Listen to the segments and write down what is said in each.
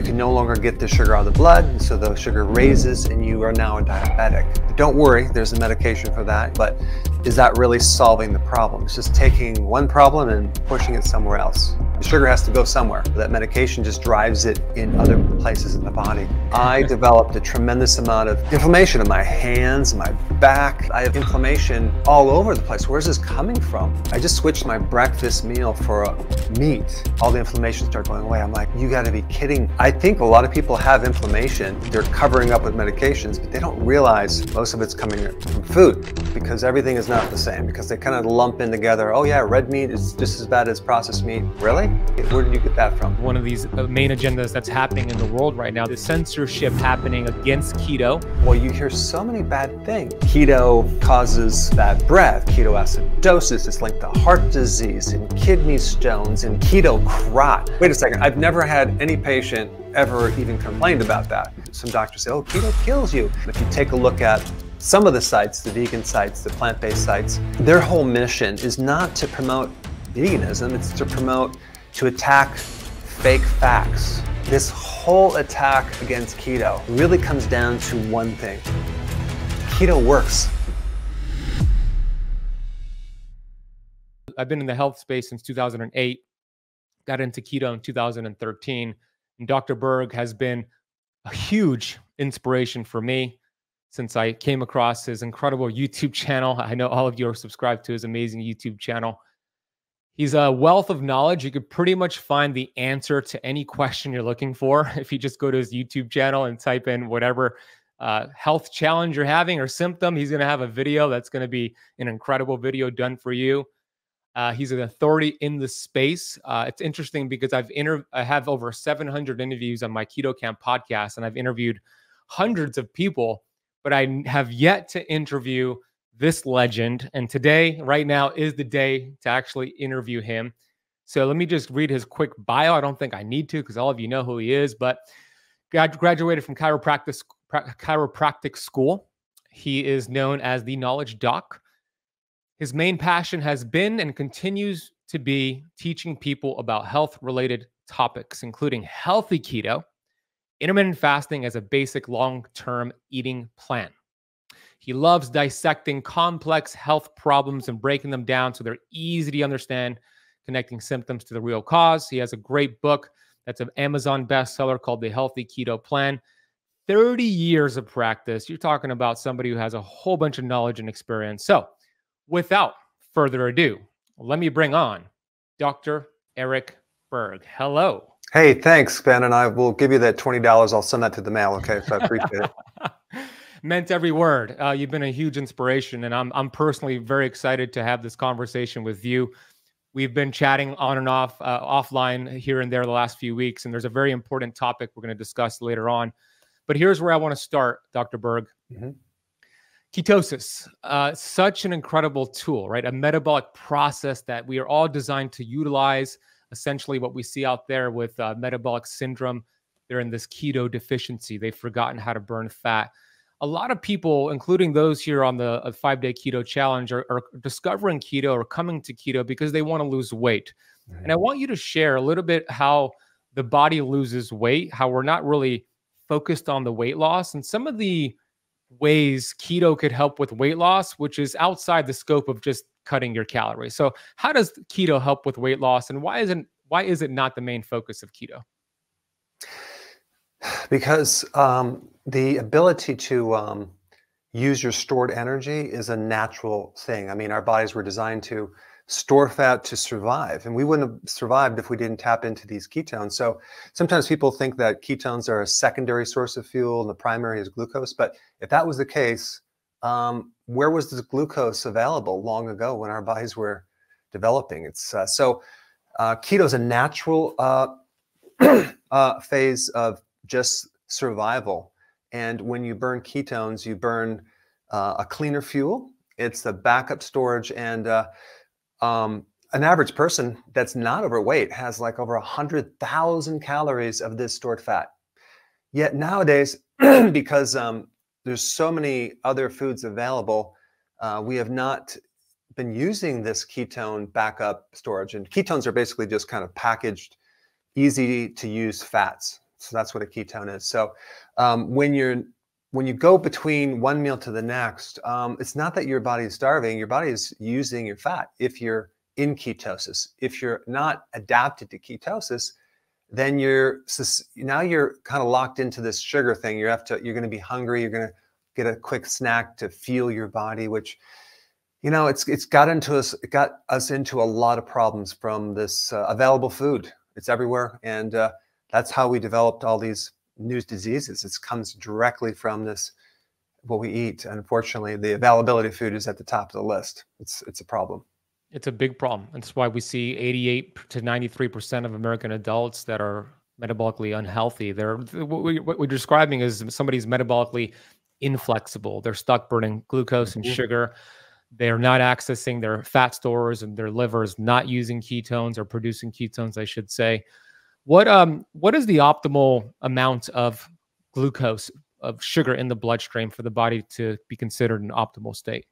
You can no longer get the sugar out of the blood, so the sugar raises and you are now a diabetic. Don't worry, there's a medication for that, but is that really solving the problem? It's just taking one problem and pushing it somewhere else. The sugar has to go somewhere. That medication just drives it in other places in the body. I developed a tremendous amount of inflammation in my hands, my back. I have inflammation all over the place. Where's this coming from? I just switched my breakfast meal for meat. All the inflammation started going away. I'm like, you gotta be kidding. I think a lot of people have inflammation. They're covering up with medications, but they don't realize most of it's coming from food because everything is not the same because they kind of lump in together. Oh yeah, red meat is just as bad as processed meat. Really? Where did you get that from? One of these uh, main agendas that's happening in the world right now, the censorship happening against keto. Well, you hear so many bad things. Keto causes bad breath, ketoacidosis is linked to heart disease and kidney stones and keto crot. Wait a second, I've never had any patient ever even complained about that. Some doctors say, oh, keto kills you. If you take a look at some of the sites, the vegan sites, the plant-based sites, their whole mission is not to promote veganism, it's to promote to attack fake facts. This whole attack against keto really comes down to one thing. Keto works. I've been in the health space since 2008, got into keto in 2013, and Dr. Berg has been a huge inspiration for me since I came across his incredible YouTube channel. I know all of you are subscribed to his amazing YouTube channel. He's a wealth of knowledge. You could pretty much find the answer to any question you're looking for if you just go to his YouTube channel and type in whatever uh, health challenge you're having or symptom. He's going to have a video that's going to be an incredible video done for you. Uh, he's an authority in the space. Uh, it's interesting because I've inter- I have over 700 interviews on my Keto Kamp podcast, and I've interviewed hundreds of people, but I have yet to interview this legend. And today, right now, is the day to actually interview him. So let me just read his quick bio. I don't think I need to because all of you know who he is, but graduated from chiropractic, chiropractic school. He is known as the Knowledge Doc. His main passion has been and continues to be teaching people about health related topics, including healthy keto, intermittent fasting as a basic long term eating plan. He loves dissecting complex health problems and breaking them down so they're easy to understand, connecting symptoms to the real cause. He has a great book that's an Amazon bestseller called The Healthy Keto Plan. 30 years of practice. You're talking about somebody who has a whole bunch of knowledge and experience. So, without further ado, let me bring on Dr. Eric Berg. Hello. Hey, thanks, Ben. And I will give you that $20. I'll send that to the mail. Okay. So I appreciate it. meant every word. Uh, you've been a huge inspiration, and I'm I'm personally very excited to have this conversation with you. We've been chatting on and off, uh, offline here and there the last few weeks, and there's a very important topic we're going to discuss later on. But here's where I want to start, Dr. Berg. Mm-hmm. Ketosis, uh, such an incredible tool, right? A metabolic process that we are all designed to utilize. Essentially, what we see out there with uh, metabolic syndrome, they're in this keto deficiency. They've forgotten how to burn fat a lot of people, including those here on the uh, five day keto challenge, are, are, discovering keto or coming to keto because they want to lose weight. And I want you to share a little bit how the body loses weight, how we're not really focused on the weight loss, and some of the ways keto could help with weight loss, which is outside the scope of just cutting your calories. So, how does keto help with weight loss, and why isn't why is it not the main focus of keto? Because um, the ability to um, use your stored energy is a natural thing. I mean, our bodies were designed to store fat to survive, and we wouldn't have survived if we didn't tap into these ketones. So sometimes people think that ketones are a secondary source of fuel and the primary is glucose. But if that was the case, um, where was this glucose available long ago when our bodies were developing? It's uh, so uh, keto is a natural uh, uh phase of just survival. And when you burn ketones, you burn uh, a cleaner fuel. It's the backup storage. And uh, um, an average person that's not overweight has like over 100,000 calories of this stored fat. Yet nowadays, because um, there's so many other foods available, uh, we have not been using this ketone backup storage. And ketones are basically just kind of packaged, easy to use fats So that's what a ketone is. So um, when you're when you go between one meal to the next, um, it's not that your body is starving. Your body is using your fat. If you're in ketosis, if you're not adapted to ketosis, then you're now you're kind of locked into this sugar thing. You have to. You're going to be hungry. You're going to get a quick snack to fuel your body, which you know it's it's got into us it got us into a lot of problems from this uh, available food. It's everywhere, and uh, that's how we developed all these new diseases. It comes directly from this what we eat. Unfortunately, the availability of food is at the top of the list. It's it's a problem. It's a big problem. That's why we see 88 to 93 percent of American adults that are metabolically unhealthy. They're what, we, what we're describing is somebody's metabolically inflexible. They're stuck burning glucose and mm-hmm. sugar. They're not accessing their fat stores and their livers not using ketones or producing ketones, I should say. What um what is the optimal amount of glucose of sugar in the bloodstream for the body to be considered an optimal state?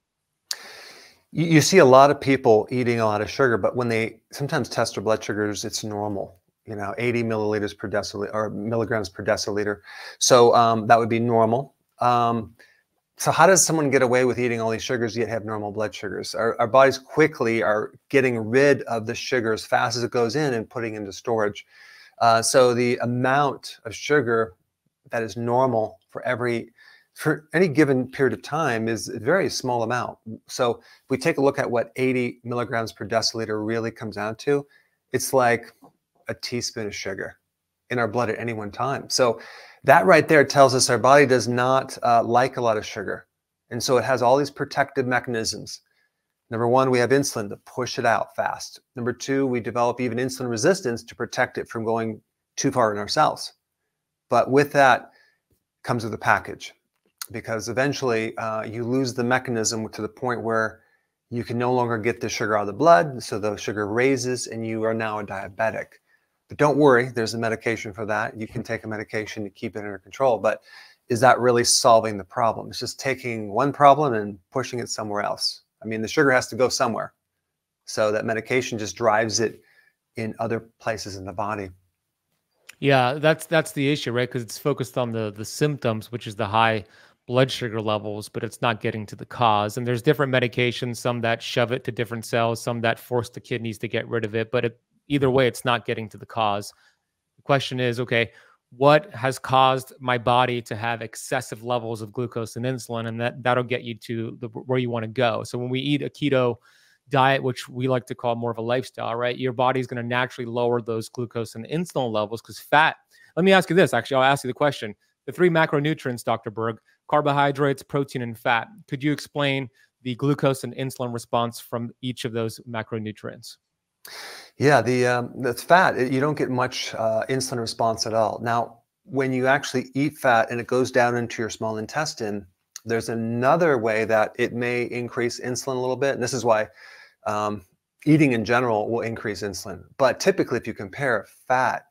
You, you see a lot of people eating a lot of sugar, but when they sometimes test their blood sugars, it's normal. You know, 80 milliliters per deciliter or milligrams per deciliter. So um, that would be normal. Um, so how does someone get away with eating all these sugars yet have normal blood sugars? Our, our bodies quickly are getting rid of the sugar as fast as it goes in and putting into storage. Uh, so the amount of sugar that is normal for every for any given period of time is a very small amount. So if we take a look at what 80 milligrams per deciliter really comes down to, it's like a teaspoon of sugar in our blood at any one time. So that right there tells us our body does not uh, like a lot of sugar. And so it has all these protective mechanisms. Number one, we have insulin to push it out fast. Number two, we develop even insulin resistance to protect it from going too far in our cells. But with that comes with a package because eventually uh, you lose the mechanism to the point where you can no longer get the sugar out of the blood. So the sugar raises and you are now a diabetic. But don't worry, there's a medication for that. You can take a medication to keep it under control. But is that really solving the problem? It's just taking one problem and pushing it somewhere else. I mean, the sugar has to go somewhere. So that medication just drives it in other places in the body. Yeah, that's that's the issue, right? Because it's focused on the the symptoms, which is the high blood sugar levels, but it's not getting to the cause. And there's different medications, some that shove it to different cells, some that force the kidneys to get rid of it. But it, either way, it's not getting to the cause. The question is, okay, what has caused my body to have excessive levels of glucose and insulin, and that that'll get you to the, where you want to go. So when we eat a keto diet, which we like to call more of a lifestyle, right? Your body's going to naturally lower those glucose and insulin levels because fat. Let me ask you this. Actually, I'll ask you the question: the three macronutrients, Dr. Berg, carbohydrates, protein, and fat. Could you explain the glucose and insulin response from each of those macronutrients? Yeah, the um, the fat you don't get much uh, insulin response at all. Now, when you actually eat fat and it goes down into your small intestine, there's another way that it may increase insulin a little bit, and this is why um, eating in general will increase insulin. But typically, if you compare fat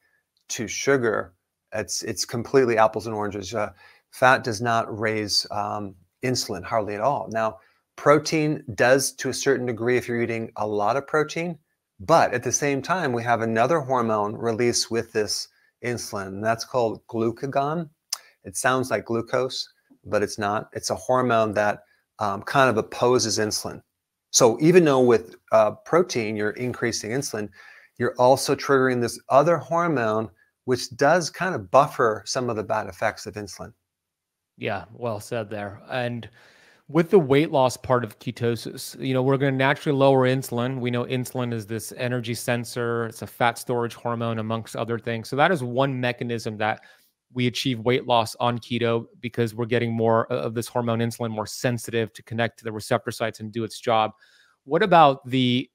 to sugar, it's it's completely apples and oranges. Uh, Fat does not raise um, insulin hardly at all. Now, protein does to a certain degree if you're eating a lot of protein, but at the same time, we have another hormone released with this insulin, and that's called glucagon. It sounds like glucose, but it's not. It's a hormone that um, kind of opposes insulin. So even though with uh, protein you're increasing insulin, you're also triggering this other hormone, which does kind of buffer some of the bad effects of insulin. Yeah, well said there. And with the weight loss part of ketosis, you know, we're going to naturally lower insulin. We know insulin is this energy sensor, it's a fat storage hormone, amongst other things. So that is one mechanism that we achieve weight loss on keto because we're getting more of this hormone insulin more sensitive to connect to the receptor sites and do its job. What about the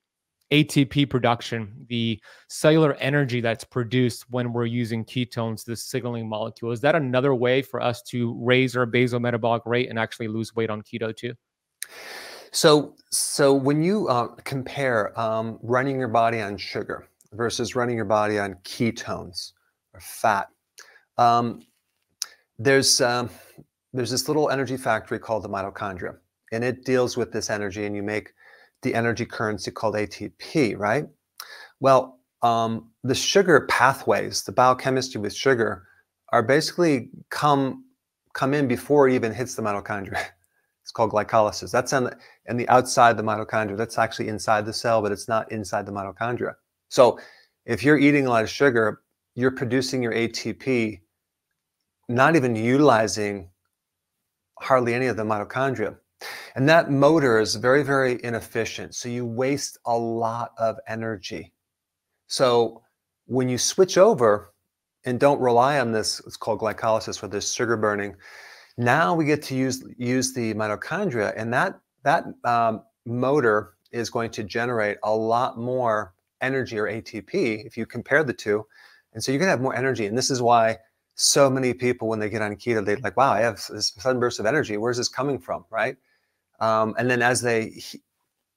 ATP production, the cellular energy that's produced when we're using ketones, the signaling molecule. Is that another way for us to raise our basal metabolic rate and actually lose weight on keto too? So, so when you uh, compare um, running your body on sugar versus running your body on ketones or fat, um, there's um, there's this little energy factory called the mitochondria, and it deals with this energy, and you make the energy currency called ATP, right? Well, um, the sugar pathways, the biochemistry with sugar, are basically come come in before it even hits the mitochondria. It's called glycolysis. That's on the, on the outside the mitochondria. That's actually inside the cell, but it's not inside the mitochondria. So if you're eating a lot of sugar, you're producing your ATP, not even utilizing hardly any of the mitochondria. And that motor is very, very inefficient. So you waste a lot of energy. So when you switch over and don't rely on this, it's called glycolysis or this sugar burning, now we get to use use the mitochondria, and that that um, motor is going to generate a lot more energy or ATP if you compare the two, and so you're gonna have more energy. And this is why so many people, when they get on keto, they're like, "Wow, I have this sudden burst of energy. Where's this coming from?" Right? Um, and then as they he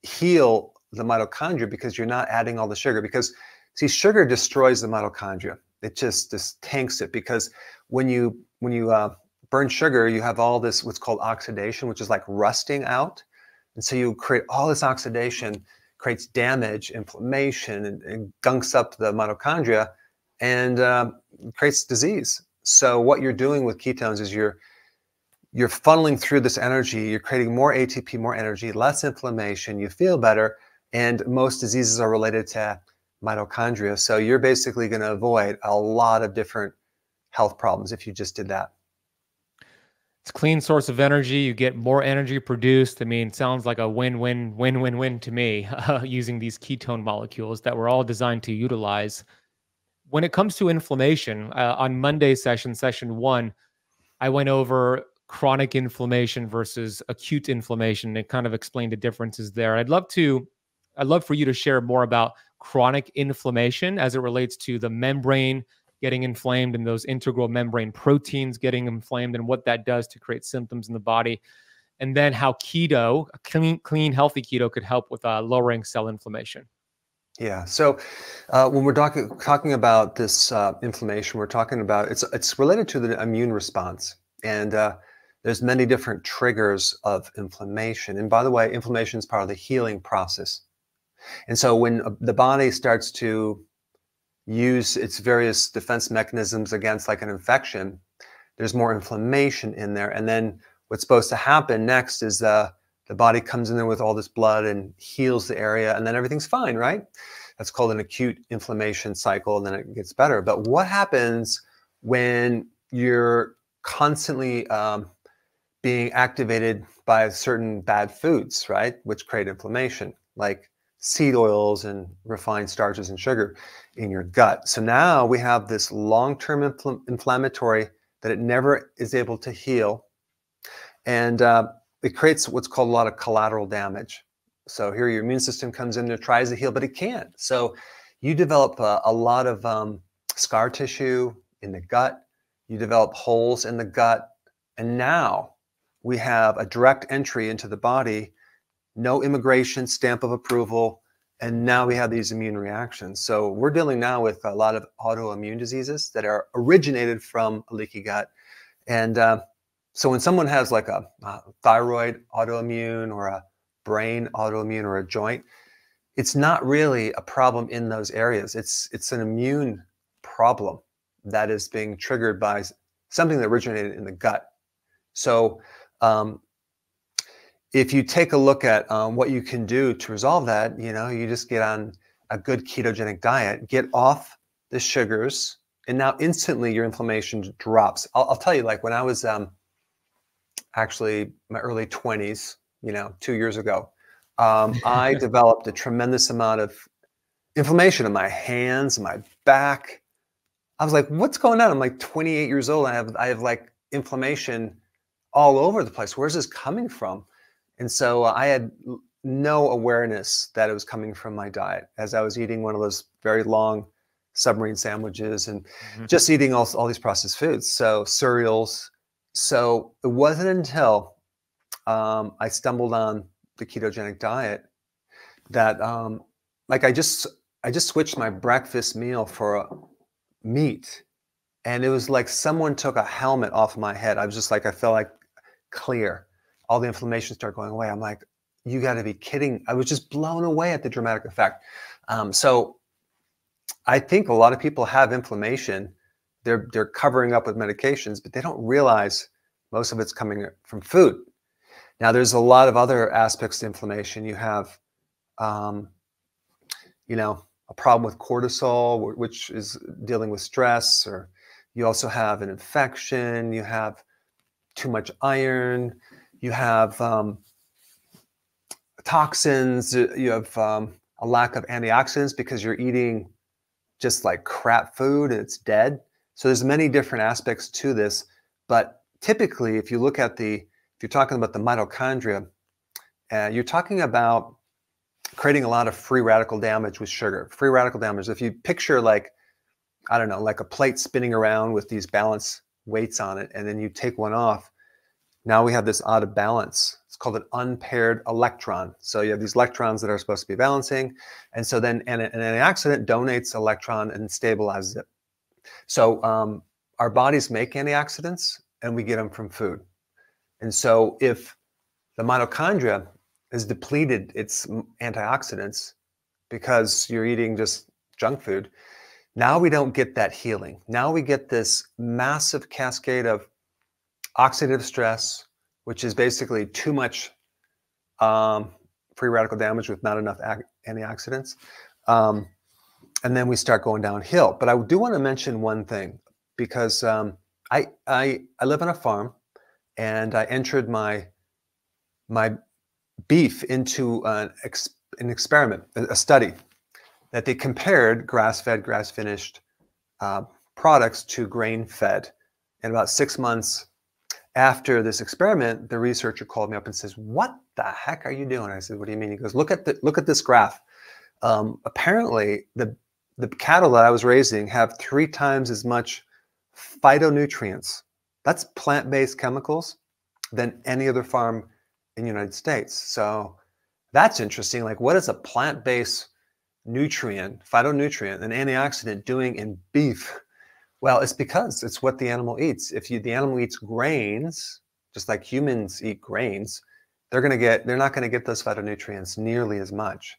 heal the mitochondria, because you're not adding all the sugar, because see, sugar destroys the mitochondria. It just just tanks it because when you when you uh, burn sugar, you have all this what's called oxidation, which is like rusting out. And so you create all this oxidation, creates damage, inflammation, and, and gunks up the mitochondria and uh, creates disease. So what you're doing with ketones is you're you're funneling through this energy, you're creating more ATP, more energy, less inflammation, you feel better, and most diseases are related to mitochondria. So you're basically going to avoid a lot of different health problems if you just did that. It's a clean source of energy. You get more energy produced. I mean, sounds like a win-win, win-win-win to me uh, using these ketone molecules that we're all designed to utilize. When it comes to inflammation, uh, on Monday session, session one, I went over chronic inflammation versus acute inflammation and kind of explained the differences there. I'd love to, I'd love for you to share more about chronic inflammation as it relates to the membrane getting inflamed and those integral membrane proteins getting inflamed and what that does to create symptoms in the body. And then how keto, clean, clean, healthy keto could help with uh, lowering cell inflammation. Yeah. So uh, when we're talking talking about this uh, inflammation, we're talking about it's it's related to the immune response, and uh, there's many different triggers of inflammation. And by the way, inflammation is part of the healing process. And so when uh, the body starts to use its various defense mechanisms against like an infection, there's more inflammation in there. And then what's supposed to happen next is the, the body comes in there with all this blood and heals the area and then everything's fine, right? That's called an acute inflammation cycle and then it gets better. But what happens when you're constantly um, being activated by certain bad foods, right? Which create inflammation, like seed oils and refined starches and sugar in your gut. So now we have this long-term infl inflammatory that it never is able to heal. And uh, it creates what's called a lot of collateral damage. So here your immune system comes in there, tries to heal, but it can't. So you develop a, a lot of um, scar tissue in the gut. You develop holes in the gut. And now we have a direct entry into the body no immigration stamp of approval, and now we have these immune reactions. So we're dealing now with a lot of autoimmune diseases that are originated from a leaky gut. And uh, so when someone has like a, a, thyroid autoimmune or a brain autoimmune or a joint, it's not really a problem in those areas. It's it's an immune problem that is being triggered by something that originated in the gut. So um, if you take a look at um, what you can do to resolve that, you know, you just get on a good ketogenic diet, get off the sugars, and now instantly your inflammation drops. I'll, I'll tell you, like when I was um, actually my early 20s, you know, two years ago, um, I developed a tremendous amount of inflammation in my hands, my back. I was like, what's going on? I'm like 28 years old. I have I have like inflammation all over the place. Where's this coming from? And so uh, I had no awareness that it was coming from my diet as I was eating one of those very long submarine sandwiches and mm-hmm. just eating all, all these processed foods. So cereals. So it wasn't until um, I stumbled on the ketogenic diet that um, like I just I just switched my breakfast meal for a meat and it was like someone took a helmet off my head. I was just like I felt like clear all the inflammation started going away. I'm like, you got to be kidding. I was just blown away at the dramatic effect. Um, so I think a lot of people have inflammation they're they're covering up with medications, but they don't realize most of it's coming from food. Now, there's a lot of other aspects to inflammation. You have, um, you know, a problem with cortisol, which is dealing with stress, or you also have an infection. You have too much iron. You have um, toxins. You have um, a lack of antioxidants because you're eating just like crap food and it's dead. So there's many different aspects to this, but typically, if you look at the, if you're talking about the mitochondria, uh, you're talking about creating a lot of free radical damage with sugar. Free radical damage. If you picture like, I don't know, like a plate spinning around with these balance weights on it, and then you take one off, now we have this out of balance. It's called an unpaired electron. So you have these electrons that are supposed to be balancing. And so then an, an antioxidant donates electron and stabilizes it. So um, our bodies make antioxidants and we get them from food. And so if the mitochondria is depleted its antioxidants because you're eating just junk food, now we don't get that healing. Now we get this massive cascade of oxidative stress, which is basically too much um, free radical damage with not enough antioxidants. Um, and then we start going downhill. But I do want to mention one thing because um, I, I, I live on a farm and I entered my, my beef into an, ex, an experiment, a study that they compared grass-fed, grass-finished uh, products to grain-fed. And about six months after this experiment, the researcher called me up and says, "What the heck are you doing?" I said, "What do you mean?" He goes, "Look at the look at this graph. Um, apparently, the the cattle that I was raising have three times as much phytonutrients. That's plant-based chemicals than any other farm in the United States. So that's interesting. Like, what is a plant-based nutrient, phytonutrient, an antioxidant doing in beef? Well, it's because it's what the animal eats. If you, the animal eats grains, just like humans eat grains, they're going to get, they're not going to get those phytonutrients nearly as much.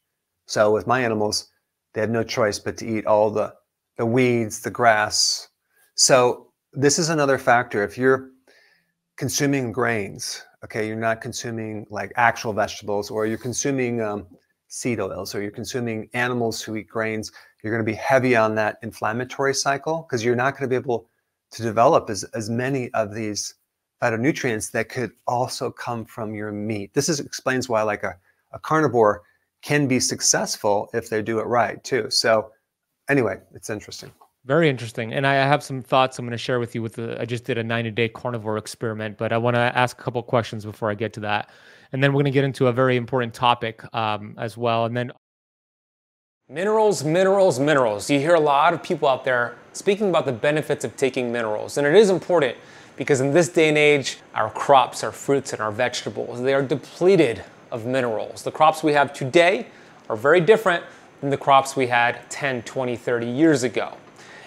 So with my animals, they had no choice but to eat all the, the weeds, the grass, so this is another factor. If you're consuming grains, okay, you're not consuming like actual vegetables, or you're consuming um, seed oils, or you're consuming animals who eat grains, you're going to be heavy on that inflammatory cycle because you're not going to be able to develop as, as many of these phytonutrients that could also come from your meat. This is explains why like a, a carnivore can be successful if they do it right too. So anyway, it's interesting. Very interesting. And I have some thoughts I'm going to share with you with the I just did a 90 day carnivore experiment, but I want to ask a couple questions before I get to that. And then we're going to get into a very important topic um, as well. And then Minerals, minerals, minerals. You hear a lot of people out there speaking about the benefits of taking minerals. And it is important because in this day and age, our crops, our fruits, and our vegetables, they are depleted of minerals. The crops we have today are very different than the crops we had 10, 20, 30 years ago.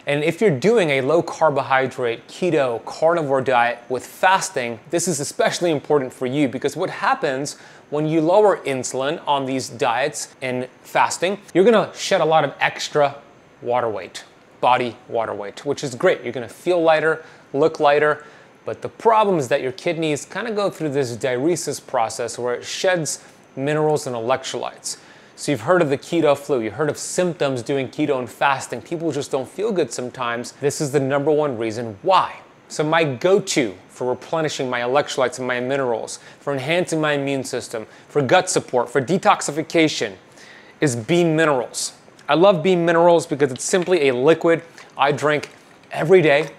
And if you're doing a low carbohydrate, keto, carnivore diet with fasting, this is especially important for you because what happens when you lower insulin on these diets and fasting, you're gonna shed a lot of extra water weight, body water weight, which is great. You're gonna feel lighter, look lighter, but the problem is that your kidneys kind of go through this diuresis process where it sheds minerals and electrolytes. So you've heard of the keto flu, you heard of symptoms doing keto and fasting. People just don't feel good sometimes. This is the number one reason why. So my go-to for replenishing my electrolytes and my minerals, for enhancing my immune system, for gut support, for detoxification is Beam Minerals. I love Beam Minerals because it's simply a liquid I drink every day.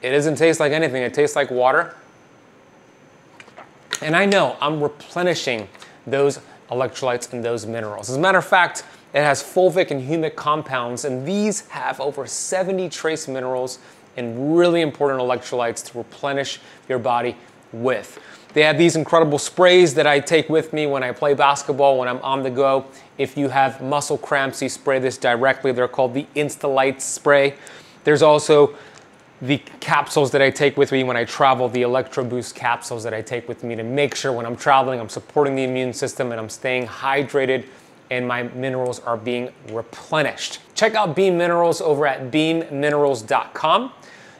It doesn't taste like anything, it tastes like water. And I know I'm replenishing those electrolytes and those minerals. As a matter of fact, it has fulvic and humic compounds, and these have over 70 trace minerals and really important electrolytes to replenish your body with. They have these incredible sprays that I take with me when I play basketball, when I'm on the go. If you have muscle cramps, you spray this directly. They're called the Instalyte spray. There's also the capsules that I take with me when I travel, the Electro Boost capsules that I take with me to make sure when I'm traveling, I'm supporting the immune system and I'm staying hydrated and my minerals are being replenished. Check out Beam Minerals over at beamminerals.com.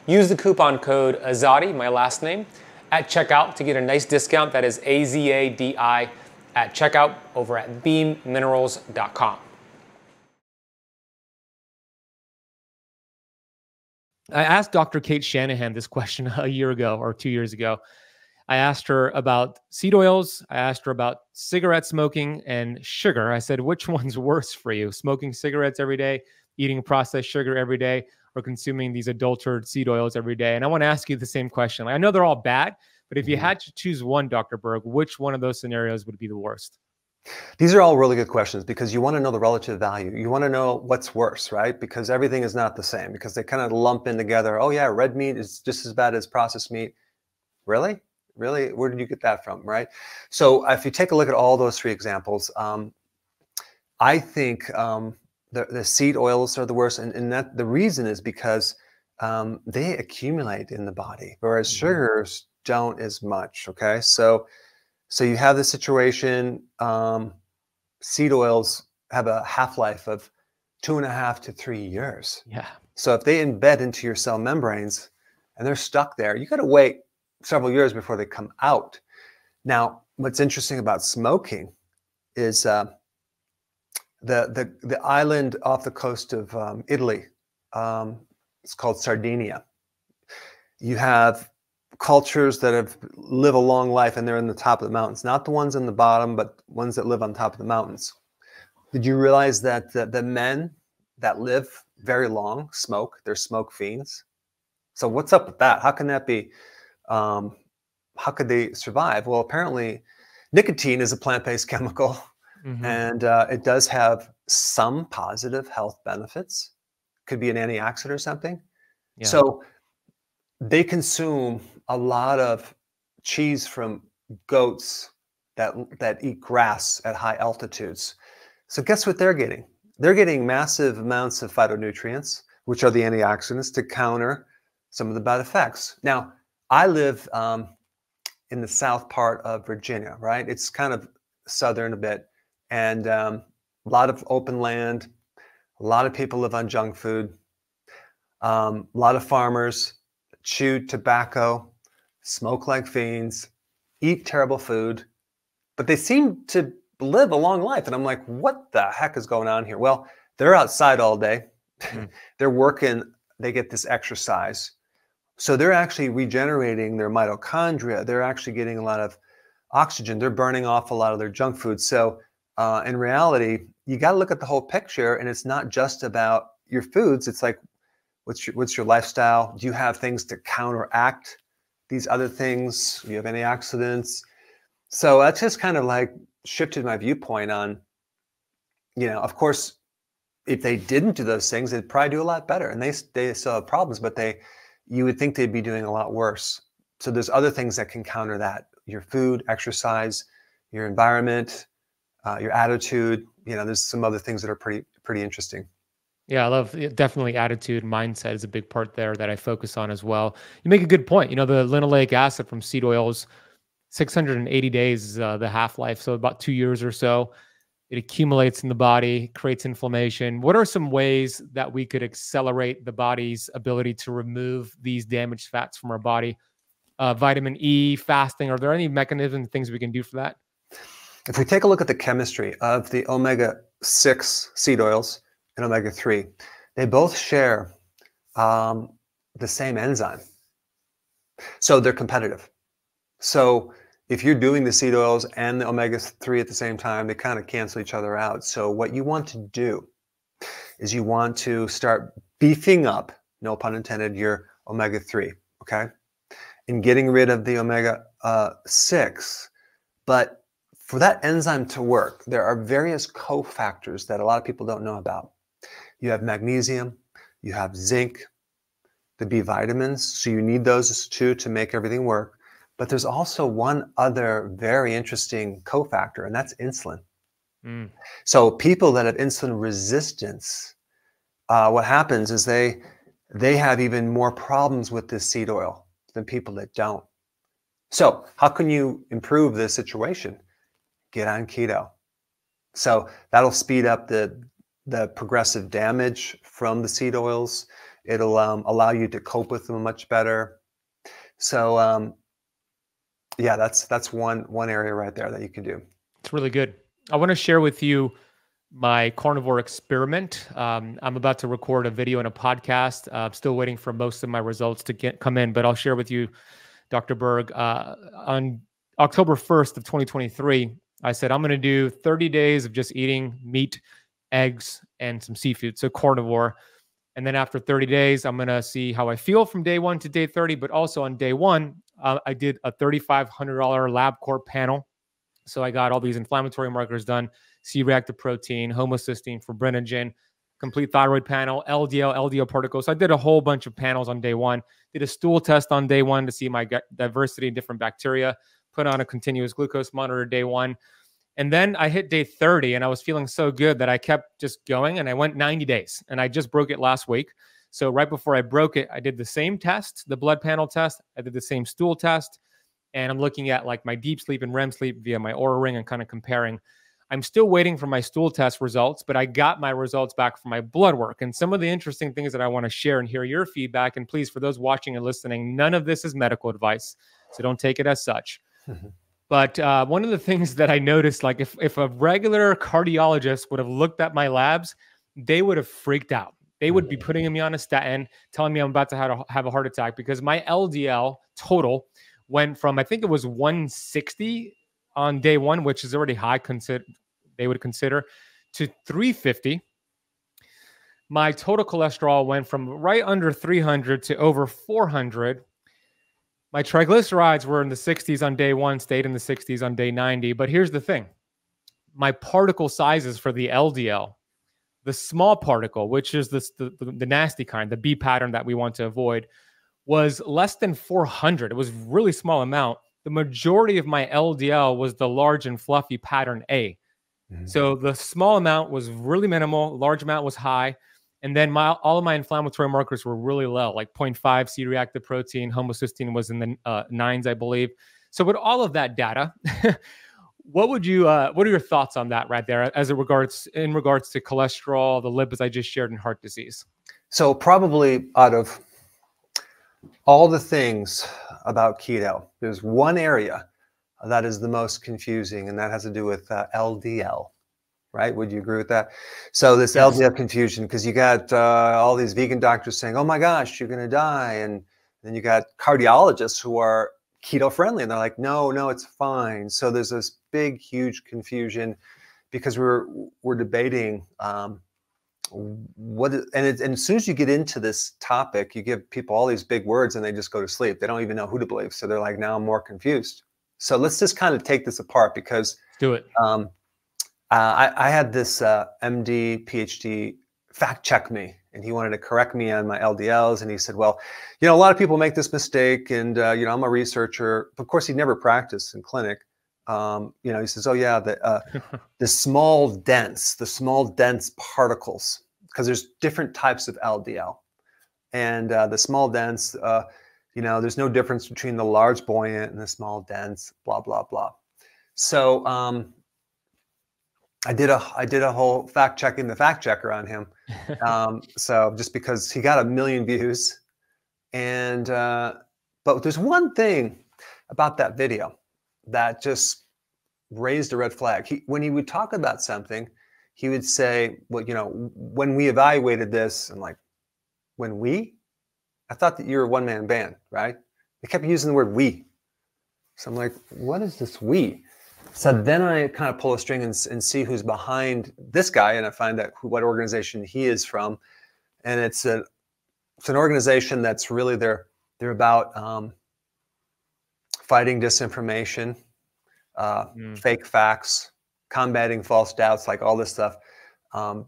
use the coupon code Azadi, my last name, at checkout to get a nice discount. That is A Z A D I at checkout over at beamminerals.com. I asked Dr. Cate Shanahan this question a year ago or two years ago. I asked her about seed oils. I asked her about cigarette smoking and sugar. I said, which one's worse for you? Smoking cigarettes every day, eating processed sugar every day, or consuming these adulterated seed oils every day? And I want to ask you the same question. I know they're all bad, but if you mm-hmm. had to choose one, Dr. Berg, which one of those scenarios would be the worst? These are all really good questions because you want to know the relative value. You want to know what's worse, right? Because everything is not the same because they kind of lump in together. Oh, yeah, red meat is just as bad as processed meat. Really? Really? Where did you get that from, right? So if you take a look at all those three examples, um, I think um, the, the seed oils are the worst. And, and that the reason is because um, they accumulate in the body, whereas mm-hmm. sugars don't as much. Okay. So so you have the situation, um, seed oils have a half-life of two and a half to three years. Yeah. So if they embed into your cell membranes and they're stuck there, you got to wait several years before they come out. Now, what's interesting about smoking is uh, the, the, the island off the coast of um, Italy. Um, it's called Sardinia. You have cultures that have live a long life and they're in the top of the mountains, not the ones in the bottom, but ones that live on top of the mountains. Did you realize that the, the men that live very long smoke? They're smoke fiends. So what's up with that? How can that be? Um, how could they survive? Well, apparently, nicotine is a plant-based chemical, mm-hmm. and uh, it does have some positive health benefits. Could be an antioxidant or something. Yeah. So they consume a lot of cheese from goats that that eat grass at high altitudes. So guess what they're getting? They're getting massive amounts of phytonutrients, which are the antioxidants to counter some of the bad effects. Now, I live um, in the south part of Virginia, right? It's kind of southern a bit, and um, a lot of open land. A lot of people live on junk food. Um, a lot of farmers chew tobacco smoke like fiends, eat terrible food, but they seem to live a long life. And I'm like, what the heck is going on here? Well, they're outside all day. Mm. they're working, they get this exercise. So they're actually regenerating their mitochondria. They're actually getting a lot of oxygen. They're burning off a lot of their junk food. So uh, in reality, you got to look at the whole picture, and it's not just about your foods. It's like, what's your what's your lifestyle? Do you have things to counteract these other things? You have any accidents? So that's just kind of like shifted my viewpoint on, you know, of course, if they didn't do those things, they'd probably do a lot better. And they they still have problems, but they you would think they'd be doing a lot worse. So there's other things that can counter that: your food, exercise, your environment, uh, your attitude. You know, there's some other things that are pretty pretty interesting. Yeah, I love definitely attitude, mindset is a big part there that I focus on as well. You make a good point. You know, the linoleic acid from seed oils, 680 days is uh, the half life, so about two years or so. It accumulates in the body, creates inflammation. What are some ways that we could accelerate the body's ability to remove these damaged fats from our body? Uh, vitamin E, fasting. Are there any mechanisms, things we can do for that? If we take a look at the chemistry of the omega 6 seed oils, and omega 3. They both share um, the same enzyme. So they're competitive. So if you're doing the seed oils and the omega 3 at the same time, they kind of cancel each other out. So what you want to do is you want to start beefing up, no pun intended, your omega 3, okay? And getting rid of the omega uh, 6. But for that enzyme to work, there are various cofactors that a lot of people don't know about. You have magnesium, you have zinc, the B vitamins. So you need those too to make everything work. But there's also one other very interesting cofactor, and that's insulin. Mm. So people that have insulin resistance, uh, what happens is they they have even more problems with this seed oil than people that don't. So how can you improve this situation? Get on keto. So that'll speed up the the progressive damage from the seed oils. It'll um, allow you to cope with them much better. So um, yeah, that's that's one one area right there that you can do. It's really good. I want to share with you my carnivore experiment. Um, I'm about to record a video and a podcast. Uh, I'm still waiting for most of my results to get come in, but I'll share with you, Dr. Berg. Uh, on October 1st of 2023, I said I'm going to do 30 days of just eating meat, eggs, and some seafood, so carnivore. And then after 30 days, I'm going to see how I feel from day one to day 30. But also on day one, uh, I did a $3,500 LabCorp panel. So I got all these inflammatory markers done C-reactive protein, homocysteine, fibrinogen, complete thyroid panel, LDL, LDL particles. So I did a whole bunch of panels on day one. Did a stool test on day one to see my diversity in different bacteria. Put on a continuous glucose monitor day one. And then I hit day 30 and I was feeling so good that I kept just going and I went 90 days and I just broke it last week. So right before I broke it, I did the same test, the blood panel test. I did the same stool test and I'm looking at like my deep sleep and REM sleep via my Oura ring and kind of comparing. I'm still waiting for my stool test results, but I got my results back from my blood work. And some of the interesting things that I want to share and hear your feedback. And please, for those watching and listening, none of this is medical advice. So don't take it as such. Mm-hmm. But uh, one of the things that I noticed, like if, if a regular cardiologist would have looked at my labs, they would have freaked out. They would be mm. putting me on a statin, telling me I'm about to have a, have a heart attack because my LDL total went from, I think it was 160 on day one, which is already high, consider, they would consider to 350 my total cholesterol went from right under 300 to over 400 my triglycerides were in the 60s on day one stayed in the 60s on day 90 but here's the thing. My particle sizes for the ldl the small particle which is the, the, the nasty kind the b pattern that we want to avoid was less than 400 it was really small amount. The majority of my ldl was the large and fluffy pattern a. Mm-hmm. So the small amount was really minimal, large amount was high. And then my all of my inflammatory markers were really low, like 0.5 C-reactive protein, homocysteine was in the uh, nines, I believe. So with all of that data, what would you uh, what are your thoughts on that right there as it regards in regards to cholesterol, the lipids I just shared, and heart disease? So probably out of all the things about keto, there's one area that is the most confusing, and that has to do with uh, LDL, right? Would you agree with that? So this yes. LDL confusion, because you got uh, all these vegan doctors saying, "Oh my gosh, you're going to die," and then you got cardiologists who are keto friendly, and they're like, "No, no, it's fine." So there's this big, huge confusion because we're we're debating. Um, what is, and, it, and as soon as you get into this topic, you give people all these big words and they just go to sleep. They don't even know who to believe. So they're like, now I'm more confused. So let's just kind of take this apart because do it. Um, uh, I, I, had this uh, MD, PhD fact check me, and he wanted to correct me on my LDLs. And he said, "Well, you know, a lot of people make this mistake, and uh, you know, I'm a researcher. Of course, he never practiced in clinic. Um, you know, he says, "Oh yeah, the uh, the small dense, the small dense particles, because there's different types of LDL, and uh, the small dense." Uh, you know, there's no difference between the large buoyant and the small dense, blah, blah, blah. So um, I did a I did a whole fact checking the fact checker on him. Um, so just because he got a million views, and uh, but there's one thing about that video that just raised a red flag. He, when he would talk about something, he would say, "Well, you know, when we evaluated this," and like, "When we," I thought that you were a one man band, right? They kept using the word we. So I'm like, what is this we? So then I kind of pull a string and, and see who's behind this guy, and I find out who, what organization he is from, and it's a it's an organization that's really they're they're about um, fighting disinformation, uh, mm. fake facts, combating false doubts, like all this stuff. Um,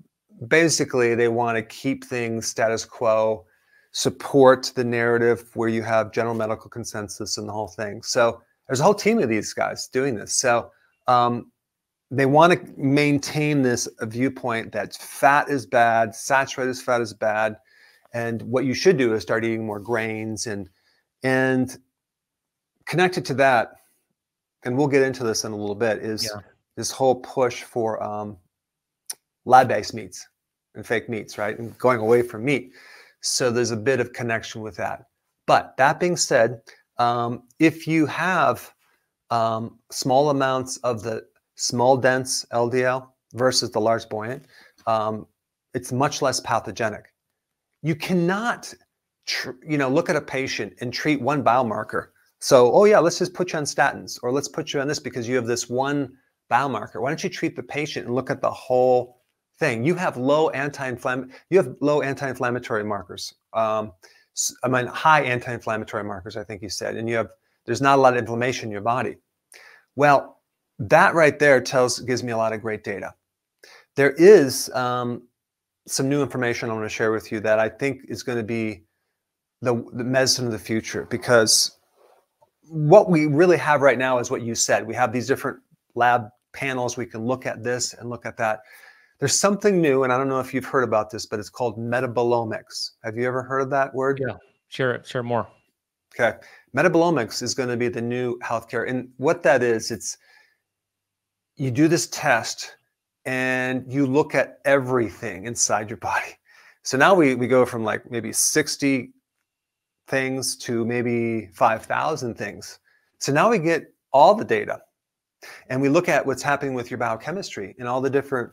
basically, they want to keep things status quo support the narrative where you have general medical consensus and the whole thing. So there's a whole team of these guys doing this. So um, they want to maintain this viewpoint that fat is bad, saturated fat is bad, and what you should do is start eating more grains and and connected to that. And we'll get into this in a little bit. Is yeah. this whole push for um, lab-based meats and fake meats, right? And going away from meat. So there's a bit of connection with that. But that being said, um, if you have um, small amounts of the small dense LDL versus the large buoyant, um, it's much less pathogenic. You cannot, you know, look at a patient and treat one biomarker. So, oh yeah, let's just put you on statins, or let's put you on this because you have this one biomarker. Why don't you treat the patient and look at the whole thing? You have low anti-inflammatory, you have low anti-inflammatory markers. Um, I mean, high anti-inflammatory markers, I think you said, and you have there's not a lot of inflammation in your body. Well, that right there tells gives me a lot of great data. There is um, some new information I want to share with you that I think is going to be the, the medicine of the future because what we really have right now is what you said. We have these different lab panels. We can look at this and look at that. There's something new, and I don't know if you've heard about this, but it's called metabolomics. Have you ever heard of that word? Yeah, share it, share more. Okay. Metabolomics is going to be the new healthcare. And what that is, it's you do this test and you look at everything inside your body. So now we, we go from like maybe 60 things to maybe 5,000 things. So now we get all the data and we look at what's happening with your biochemistry and all the different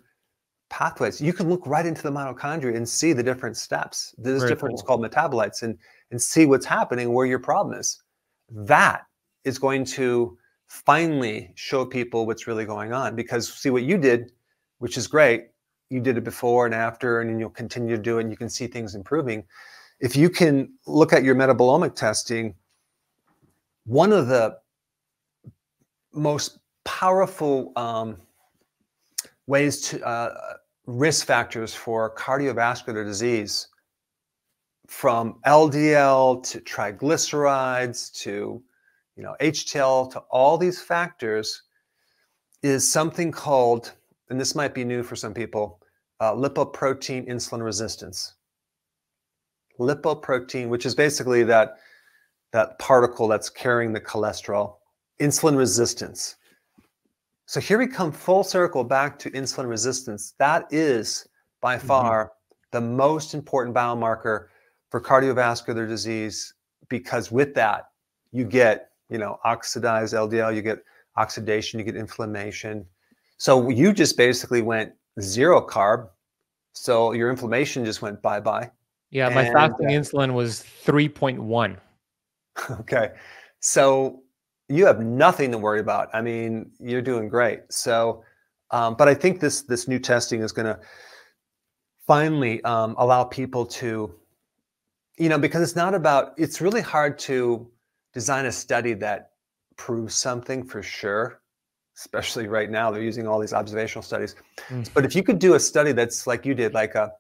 pathways. You can look right into the mitochondria and see the different steps. There's Very different, cool. it's called metabolites, and, and see what's happening where your problem is. That is going to finally show people what's really going on because see what you did, which is great. You did it before and after, and you'll continue to do it, and you can see things improving. If you can look at your metabolomic testing, one of the most powerful um, ways to uh, risk factors for cardiovascular disease from LDL to triglycerides to you know HDL to all these factors is something called and this might be new for some people uh, lipoprotein insulin resistance. Lipoprotein which is basically that that particle that's carrying the cholesterol insulin resistance so here we come full circle back to insulin resistance. That is by mm-hmm. far mm-hmm. the most important biomarker for cardiovascular disease because with that you get, you know, oxidized LDL, you get oxidation, you get inflammation. So you just basically went zero carb. So your inflammation just went bye bye. Yeah, my and, fasting uh, insulin was 3.1. Okay. So you have nothing to worry about. I mean, you're doing great. So, um, but I think this this new testing is going to finally um, allow people to, you know, because it's not about. It's really hard to design a study that proves something for sure. Especially right now, they're using all these observational studies. Mm. But if you could do a study that's like you did, like a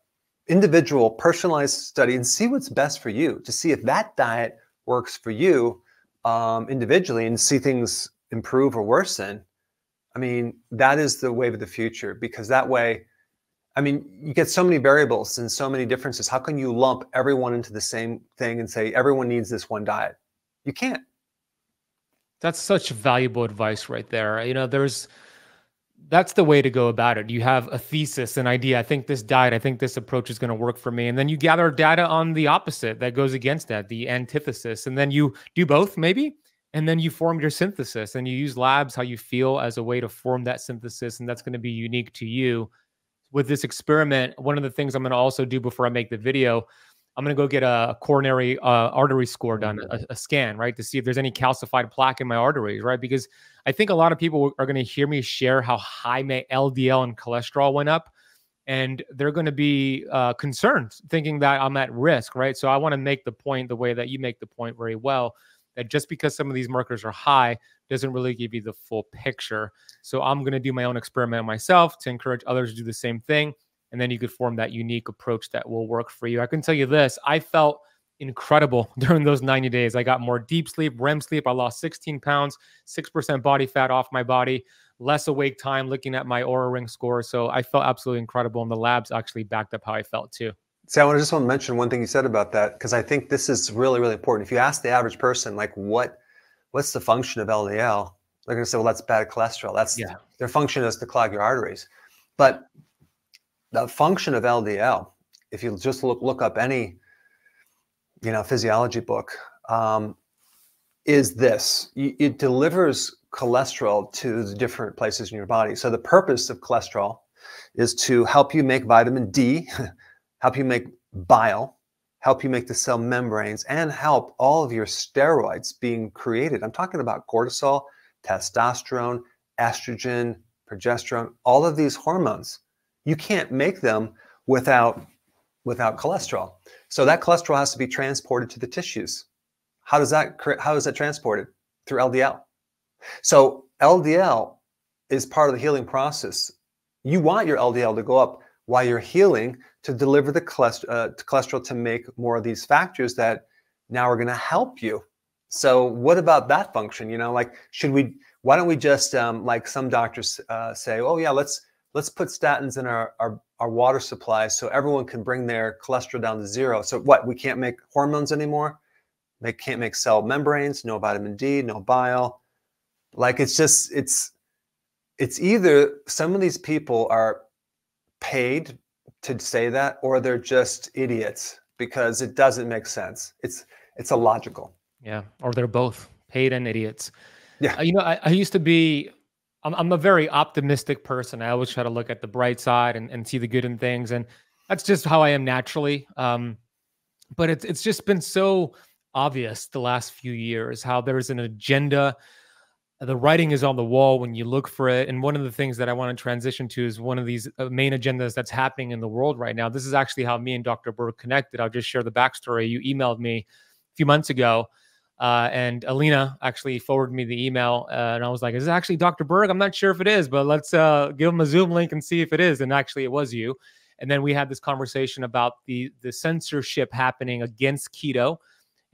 individual personalized study, and see what's best for you, to see if that diet works for you um, individually and see things improve or worsen, I mean, that is the wave of the future because that way, I mean, you get so many variables and so many differences. How can you lump everyone into the same thing and say everyone needs this one diet? You can't. That's such valuable advice right there. You know, there's that's the way to go about it. You have a thesis, an idea. I think this diet, I think this approach is going to work for me. And then you gather data on the opposite that goes against that, the antithesis. And then you do both, maybe. And then you form your synthesis and you use labs, how you feel as a way to form that synthesis. And that's going to be unique to you. With this experiment, one of the things I'm going to also do before I make the video I'm going to go get a coronary uh, artery score done, a, a, scan, right, to see if there's any calcified plaque in my arteries, right? Because I think a lot of people are going to hear me share how high my LDL and cholesterol went up, and they're going to be uh, concerned, thinking that I'm at risk, right? So I want to make the point the way that you make the point very well that just because some of these markers are high doesn't really give you the full picture. So I'm going to do my own experiment myself to encourage others to do the same thing and then you could form that unique approach that will work for you. I can tell you this I felt incredible during those 90 days. I got more deep sleep, REM sleep. I lost 16 pounds, 6% body fat off my body, less awake time looking at my Oura ring score. So I felt absolutely incredible. And the labs actually backed up how I felt too. See, I want to just want to mention one thing you said about that because I think this is really, really important. If you ask the average person, like, what, what's the function of LDL? They're going to say, well, that's bad cholesterol. That's yeah. their function is to clog your arteries. But the function of LDL, if you just look look up any you know physiology book um, is this: it delivers cholesterol to the different places in your body. So the purpose of cholesterol is to help you make vitamin D, help you make bile, help you make the cell membranes, and help all of your steroids being created. I'm talking about cortisol, testosterone, estrogen, progesterone, all of these hormones. You can't make them without without cholesterol. So that cholesterol has to be transported to the tissues. How does that how is that transported? Through LDL. So LDL is part of the healing process. You want your LDL to go up while you're healing to deliver the cholesterol, uh, cholesterol to make more of these factors that now are going to help you. So what about that function? You know, like should we? Why don't we just um, like some doctors uh, say, oh yeah, let's let's put statins in our, our our water supply so everyone can bring their cholesterol down to zero. So what? We can't make hormones anymore. They can't make cell membranes. No vitamin D. No bile. Like it's just it's it's either some of these people are paid to say that or they're just idiots because it doesn't make sense. It's it's illogical. Yeah, or they're both paid and idiots. Yeah, uh, you know, I, I, used to be. I'm, I'm a very optimistic person. I always try to look at the bright side and, and see the good in things, and that's just how I am naturally. Um, but it's it's just been so obvious the last few years how there's an agenda the writing is on the wall when you look for it. And one of the things that I want to transition to is one of these uh, main agendas that's happening in the world right now. This is actually how me and Dr. Berg connected. I'll just share the backstory. You emailed me a few months ago, uh, and Alina actually forwarded me the email, uh, and I was like, "Is it actually Dr. Berg? I'm not sure if it is, but let's uh, give him a Zoom link and see if it is." And actually, it was you. And then we had this conversation about the the censorship happening against keto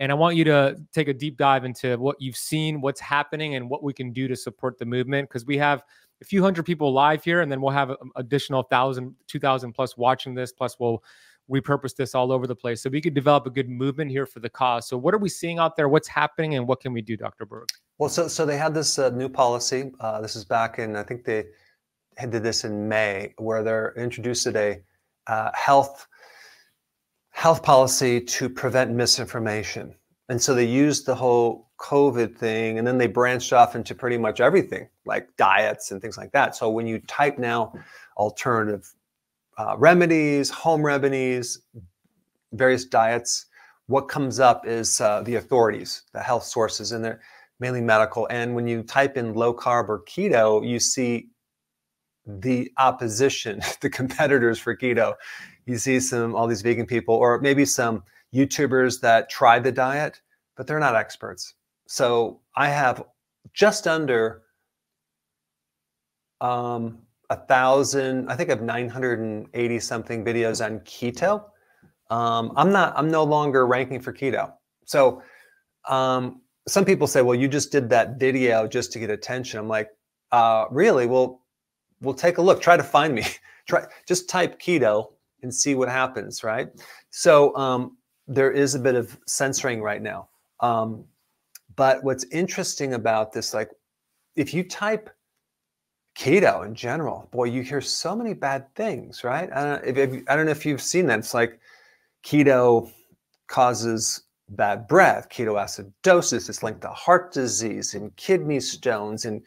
and I want you to take a deep dive into what you've seen, what's happening, and what we can do to support the movement. Because we have a few hundred people live here, and then we'll have an additional thousand, two thousand plus watching this. Plus, we'll repurpose this all over the place. So we could develop a good movement here for the cause. So, what are we seeing out there? What's happening, and what can we do, Dr. Berg? Well, so so they had this uh, new policy. Uh, this is back in I think they did this in May, where they're introduced a uh, health health policy to prevent misinformation. And so they used the whole COVID thing and then they branched off into pretty much everything like diets and things like that. So when you type now alternative uh, remedies, home remedies, various diets, what comes up is uh, the authorities, the health sources, and they're mainly medical. And when you type in low carb or keto, you see the opposition, the competitors for keto you see some all these vegan people or maybe some YouTubers that try the diet, but they're not experts. So I have just under um, a thousand, I think I have 980 something videos on keto. Um, I'm not, I'm no longer ranking for keto. So um, some people say, well, you just did that video just to get attention. I'm like, uh, really? Well, we'll take a look. Try to find me. Try just type keto and see what happens, right? So um, there is a bit of censoring right now. Um, but what's interesting about this, like if you type keto in general, boy, you hear so many bad things, right? I don't, if, if, I don't know if you've seen that. It's like keto causes bad breath, ketoacidosis, it's linked to heart disease and kidney stones and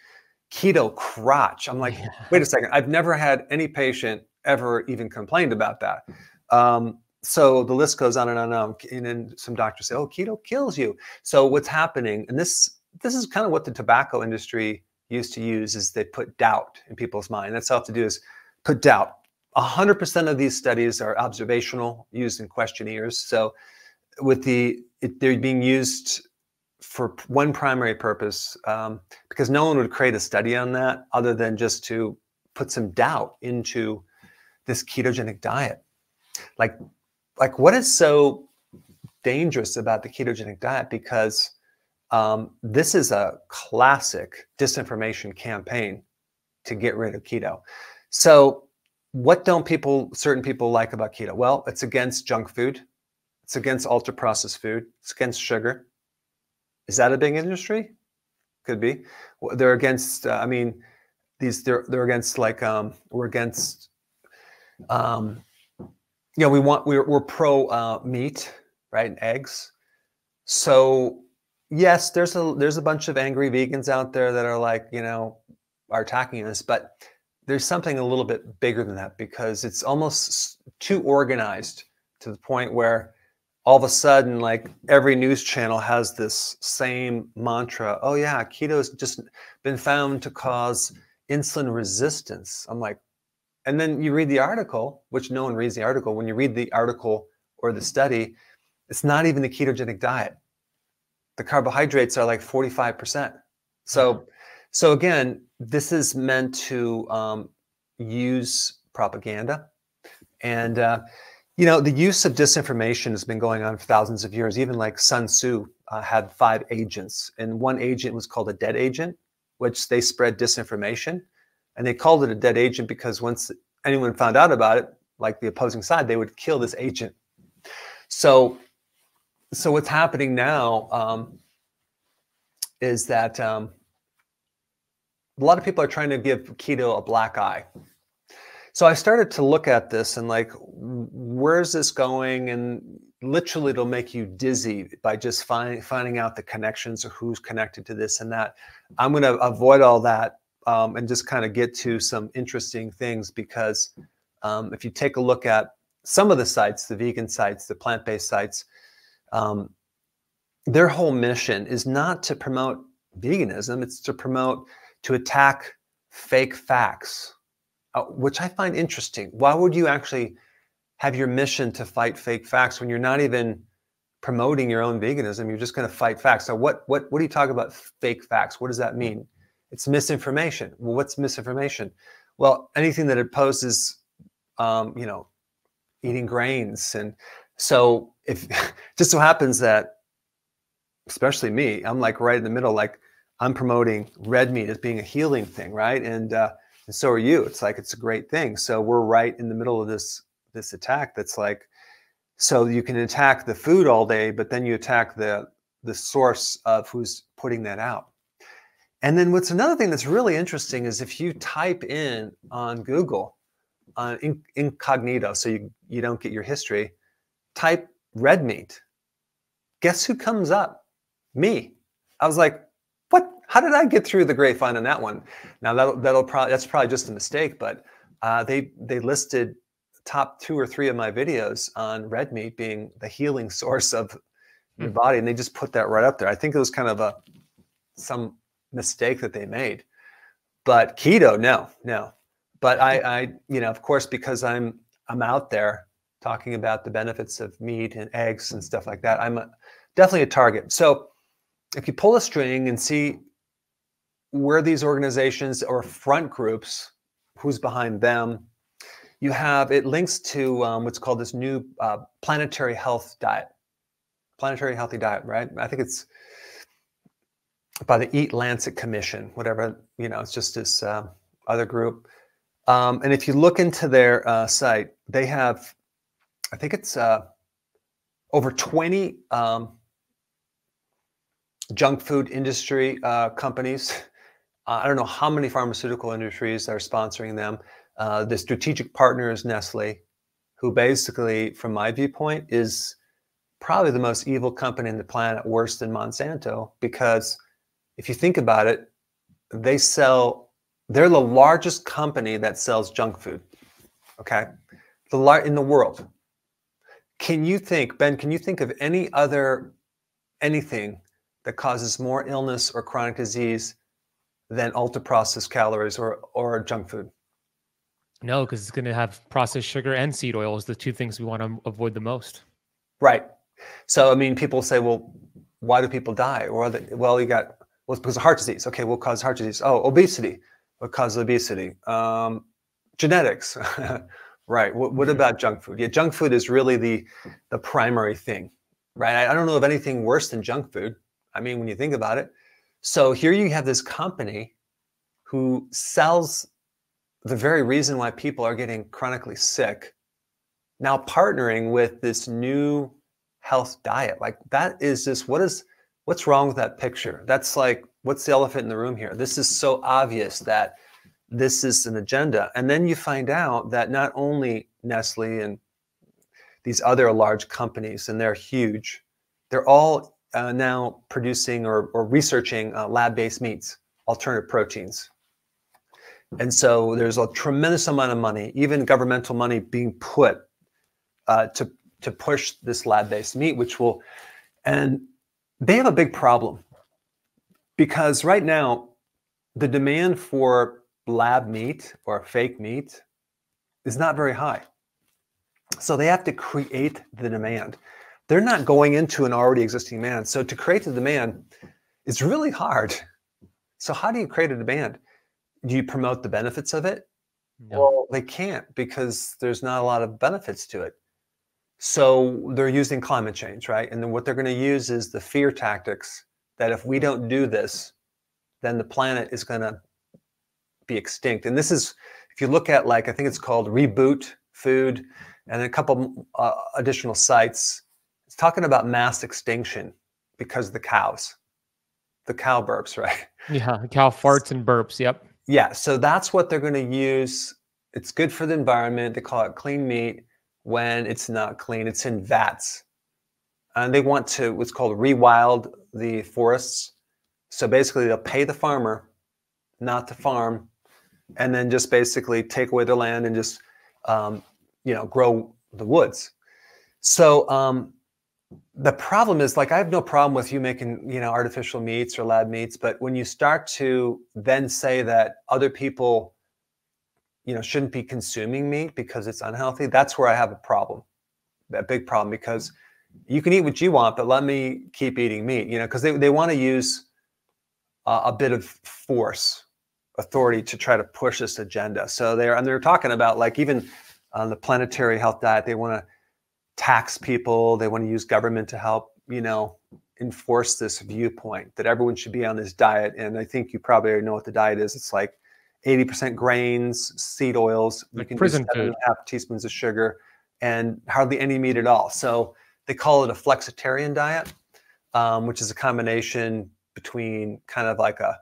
keto crotch. I'm like, yeah. wait a second, I've never had any patient ever even complained about that. Um, so the list goes on and on and on. And then some doctors say, "Oh, keto kills you." So what's happening? And this this is kind of what the tobacco industry used to use is they put doubt in people's mind. That's all have to do is put doubt. 100% of these studies are observational, used in questionnaires. So with the it, they're being used for one primary purpose um, because no one would create a study on that other than just to put some doubt into this ketogenic diet. Like, like what is so dangerous about the ketogenic diet? Because um, this is a classic disinformation campaign to get rid of keto. So, what don't people, certain people, like about keto? Well, it's against junk food, it's against ultra processed food, it's against sugar. Is that a big industry? Could be. They're against. Uh, I mean, these they're they're against like um, we're against um, you know, we want we're we're pro uh, meat, right? And eggs. So yes, there's a there's a bunch of angry vegans out there that are like, you know, are attacking us, but there's something a little bit bigger than that because it's almost too organized to the point where all of a sudden like every news channel has this same mantra oh yeah keto's just been found to cause insulin resistance. I'm like and then you read the article which no one reads the article. When you read the article or the study it's not even the ketogenic diet the carbohydrates are like 45% so mm-hmm. so again this is meant to um, use propaganda and uh, you know, the use of disinformation has been going on for thousands of years. Even like Sun Tzu uh, had five agents, and one agent was called a dead agent, which they spread disinformation. And they called it a dead agent because once anyone found out about it, like the opposing side, they would kill this agent. So, so what's happening now um, is that um, a lot of people are trying to give keto a black eye so I started to look at this and like, where's this going? And literally, it'll make you dizzy by just find, finding out the connections or who's connected to this and that. I'm going to avoid all that um, and just kind of get to some interesting things because um, if you take a look at some of the sites, the vegan sites, the plant-based sites, um, their whole mission is not to promote veganism; it's to promote to attack fake facts uh, which I find interesting. Why would you actually have your mission to fight fake facts when you're not even promoting your own veganism? You're just going to fight facts. So what what what do you talk about fake facts? What does that mean? It's misinformation. Well, what's misinformation? Well, anything that opposes, um, you know, eating grains, and so if just so happens that, especially me, I'm like right in the middle, like I'm promoting red meat as being a healing thing, right? And uh, and so are you. It's like it's a great thing. So we're right in the middle of this this attack that's like so you can attack the food all day but then you attack the the source of who's putting that out. And then what's another thing that's really interesting is if you type in on google in, incognito so you you don't get your history type red meat guess who comes up me i was like what? how did I get through the grapevine on that one? Now that'll that'll probably that's probably just a mistake, but uh, they they listed top two or three of my videos on red meat being the healing source of your hmm. body, and they just put that right up there. I think it was kind of a some mistake that they made. But keto, no, no. But I, I, you know, of course, because I'm I'm out there talking about the benefits of meat and eggs and stuff like that, I'm a, definitely a target. So if you pull a string and see where these organizations or front groups, who's behind them, you have it links to um, what's called this new uh, planetary health diet, planetary healthy diet, right? I think it's by the Eat Lancet Commission, whatever you know. It's just this uh, other group, um, and if you look into their uh, site, they have, I think it's uh, over twenty um, junk food industry uh, companies uh, I don't know how many pharmaceutical industries are sponsoring them. Uh, the strategic partner is Nestle, who basically, from my viewpoint, is probably the most evil company in the planet, worse than Monsanto, because if you think about it, they sell, they're the largest company that sells junk food. Okay. The lar- in the world. Can you think, Ben, can you think of any other anything that causes more illness or chronic disease than ultra processed calories or or junk food. No, because it's going to have processed sugar and seed oil is the two things we want to avoid the most. Right. So I mean, people say, well, why do people die? Or they, well, you got well, it's because of heart disease. Okay, what causes heart disease? Oh, obesity. What causes obesity? Um, genetics. right. What, what about junk food? Yeah, junk food is really the the primary thing. Right. I, I don't know of anything worse than junk food. I mean, when you think about it, so here you have this company who sells the very reason why people are getting chronically sick now partnering with this new health diet like that is just what is what's wrong with that picture that's like what's the elephant in the room here this is so obvious that this is an agenda and then you find out that not only nestle and these other large companies, and they're huge. They're all uh, now producing or, or researching uh, lab-based meats, alternative proteins. And so there's a tremendous amount of money, even governmental money, being put uh, to to push this lab-based meat, which will, and they have a big problem because right now the demand for lab meat or fake meat is not very high. So they have to create the demand. They're not going into an already existing demand. So to create the demand is really hard. So how do you create a demand? Do you promote the benefits of it? No. Well, they can't because there's not a lot of benefits to it. So they're using climate change, right? And then what they're going to use is the fear tactics that if we don't do this, then the planet is going to be extinct. And this is, if you look at like, I think it's called Reboot Food and a couple uh, additional sites, it's talking about mass extinction because of the cows, the cow burps, right? Yeah, cow farts and burps. Yep. Yeah. So that's what they're going to use. It's good for the environment. They call it clean meat when it's not clean. It's in vats. And they want to what's called rewild the forests. So basically, they'll pay the farmer not to farm, and then just basically take away their land and just um, you know grow the woods. So um, the problem is like I have no problem with you making you know artificial meats or lab meats, but when you start to then say that other people you know shouldn't be consuming meat because it's unhealthy, that's where I have a problem, a big problem because you can eat what you want, but let me keep eating meat, you know, because they, they want to use uh, a bit of force, authority to try to push this agenda. So they're, and they're talking about like even on the planetary health diet, they want to tax people, they want to use government to help, you know, enforce this viewpoint that everyone should be on this diet. And I think you probably already know what the diet is. It's like 80% grains, seed oils, like you can prison seven and a half teaspoons of sugar, and hardly any meat at all. So they call it a flexitarian diet, um, which is a combination between kind of like a,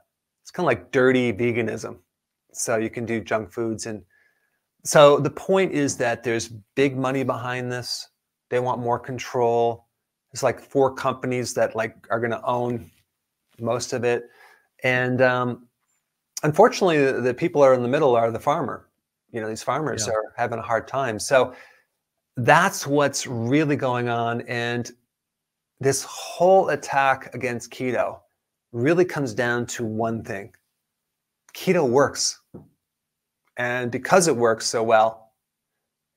it's kind of like dirty veganism. So you can do junk foods. And so the point is that there's big money behind this. They want more control. It's like four companies that like are going to own most of it. And um, unfortunately, the, the, people are in the middle are the farmer. You know, these farmers yeah. are having a hard time. So that's what's really going on. And this whole attack against keto really comes down to one thing keto works. And because it works so well,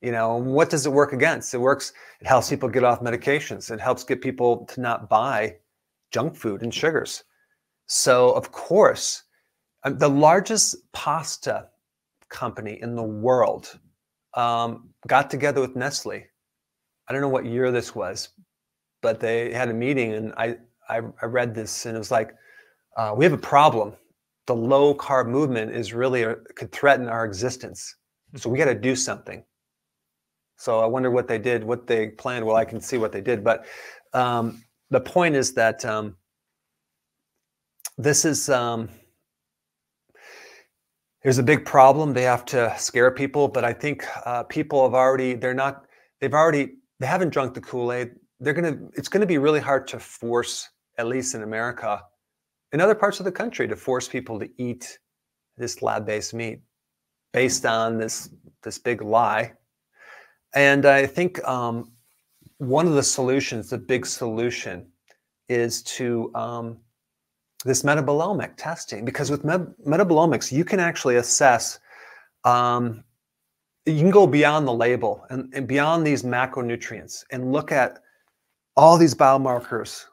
you know, what does it work against? It works, it helps people get off medications, it helps get people to not buy junk food and sugars. So, of course, um, the largest pasta company in the world um, got together with Nestle. I don't know what year this was, but they had a meeting, and I I, I read this, and it was like, uh, we have a problem. The low carb movement is really a, could threaten our existence, so we got to do something. So I wonder what they did, what they planned. Well, I can see what they did, but um, the point is that um, this is. Um, there's a big problem. They have to scare people, but I think uh, people have already, they're not, they've already, they haven't drunk the Kool-Aid. They're going to, it's going to be really hard to force, at least in America, in other parts of the country, to force people to eat this lab-based meat based on this, this big lie. And I think um, one of the solutions, the big solution, is to um, this metabolomic testing because with metabolomics you can actually assess um, you can go beyond the label and, and, beyond these macronutrients and look at all these biomarkers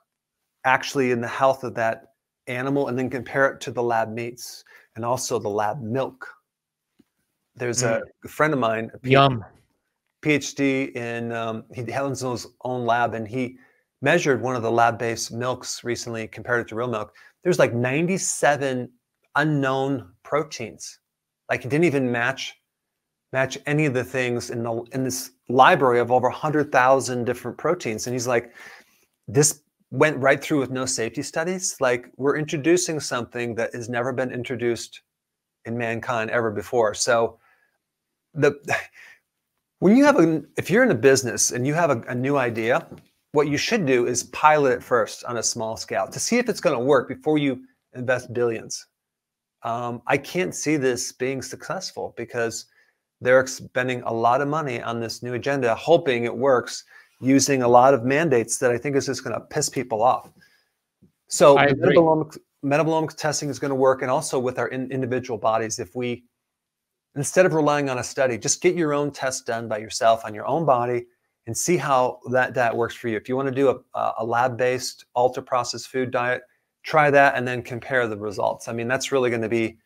actually in the health of that animal and then compare it to the lab meats and also the lab milk there's mm. a friend of mine a Yum. phd in um, he has his own lab and he measured one of the lab-based milks recently compared it to real milk there's like 97 unknown proteins. Like it didn't even match match any of the things in the in this library of over 100,000 different proteins. And he's like, this went right through with no safety studies. Like we're introducing something that has never been introduced in mankind ever before. So the When you have a, if you're in a business and you have a, a new idea, what you should do is pilot it first on a small scale to see if it's going to work before you invest billions. Um, I can't see this being successful because they're spending a lot of money on this new agenda, hoping it works, using a lot of mandates that I think is just going to piss people off. So metabolomic, metabolomic, testing is going to work, and also with our in, individual bodies, if we instead of relying on a study, just get your own test done by yourself on your own body and see how that that works for you. If you want to do a, a lab-based ultra processed food diet, try that and then compare the results. I mean, that's really going to be,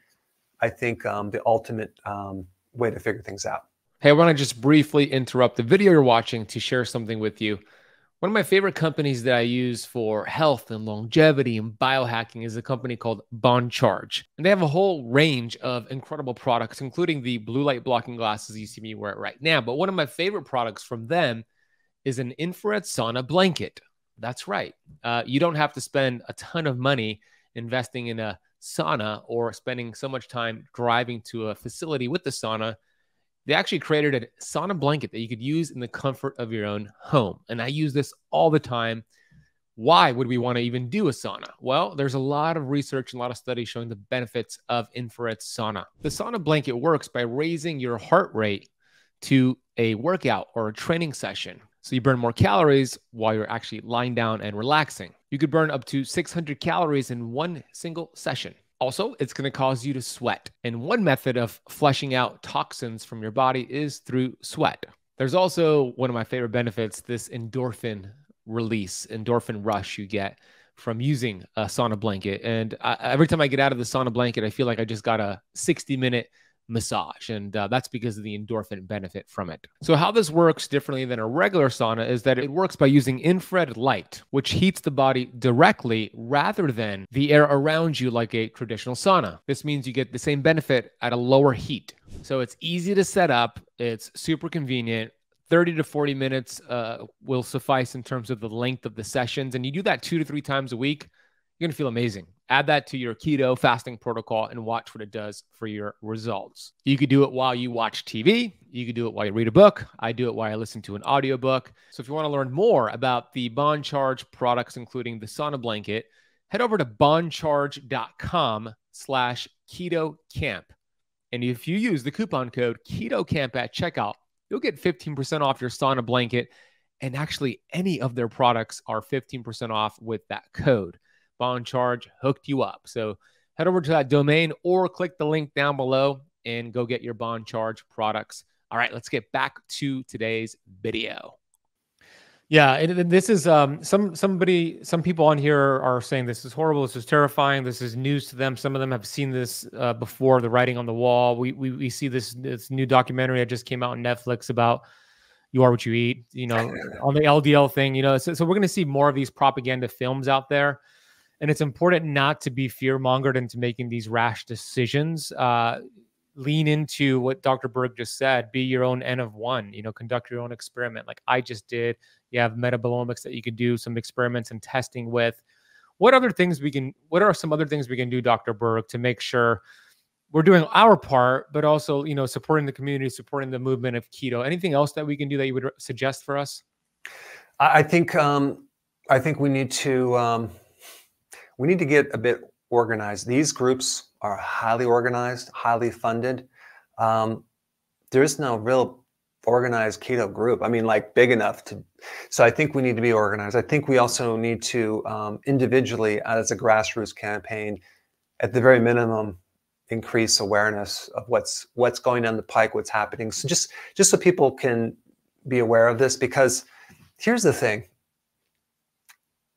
I think, um, the ultimate um, way to figure things out. Hey, I want to just briefly interrupt the video you're watching to share something with you. One of my favorite companies that I use for health and longevity and biohacking is a company called Bon Charge. And they have a whole range of incredible products, including the blue light blocking glasses you see me wear right now. But one of my favorite products from them is an infrared sauna blanket. That's right. Uh, you don't have to spend a ton of money investing in a sauna or spending so much time driving to a facility with the sauna they actually created a sauna blanket that you could use in the comfort of your own home. And I use this all the time. Why would we want to even do a sauna? Well, there's a lot of research and a lot of studies showing the benefits of infrared sauna. The sauna blanket works by raising your heart rate to a workout or a training session. So you burn more calories while you're actually lying down and relaxing. You could burn up to 600 calories in one single session. Also, it's going to cause you to sweat. And one method of flushing out toxins from your body is through sweat. There's also one of my favorite benefits this endorphin release, endorphin rush you get from using a sauna blanket. And I, every time I get out of the sauna blanket, I feel like I just got a 60 minute massage. And uh, that's because of the endorphin benefit from it. So, how this works differently than a regular sauna is that it works by using infrared light, which heats the body directly rather than the air around you like a traditional sauna. This means you get the same benefit at a lower heat. So, it's easy to set up, it's super convenient. 30 to 40 minutes uh, will suffice in terms of the length of the sessions. And you do that two to three times a week, you're going to feel amazing. Add that to your keto fasting protocol and watch what it does for your results. You could do it while you watch TV. You could do it while you read a book. I do it while I listen to an audiobook. So if you want to learn more about the Bon Charge products, including the sauna blanket, head over to boncharge.com slash Keto Kamp. And if you use the coupon code Keto Kamp at checkout, you'll get 15% off your sauna blanket. And actually, any of their products are 15% off with that code. Bon Charge hooked you up. So head over to that domain or click the link down below and go get your Bon Charge products. All right, let's get back to today's video. Yeah, and this is um, some somebody, some people on here are saying this is horrible. This is terrifying. This is news to them. Some of them have seen this uh, before. The writing on the wall. We, we we see this this new documentary that just came out on Netflix about you are what you eat. You know, on the LDL thing. You know, so, so we're going to see more of these propaganda films out there and it's important not to be fear mongered into making these rash decisions. Uh, lean into what Dr. Berg just said. Be your own N of one. You know, conduct your own experiment, like I just did. You have metabolomics that you could do some experiments and testing with. What other things we can? What are some other things we can do, Dr. Berg, to make sure? We're doing our part, but also, you know, supporting the community, supporting the movement of keto. Anything else that we can do that you would suggest for us? I think um, I think we need to um, we need to get a bit organized. These groups are highly organized, highly funded. Um, there's no real organized keto group. I mean, like big enough to. So I think we need to be organized. I think we also need to um, individually, as a grassroots campaign, at the very minimum, increase awareness of what's what's going down the pike, what's happening. So just just so people can be aware of this, because here's the thing: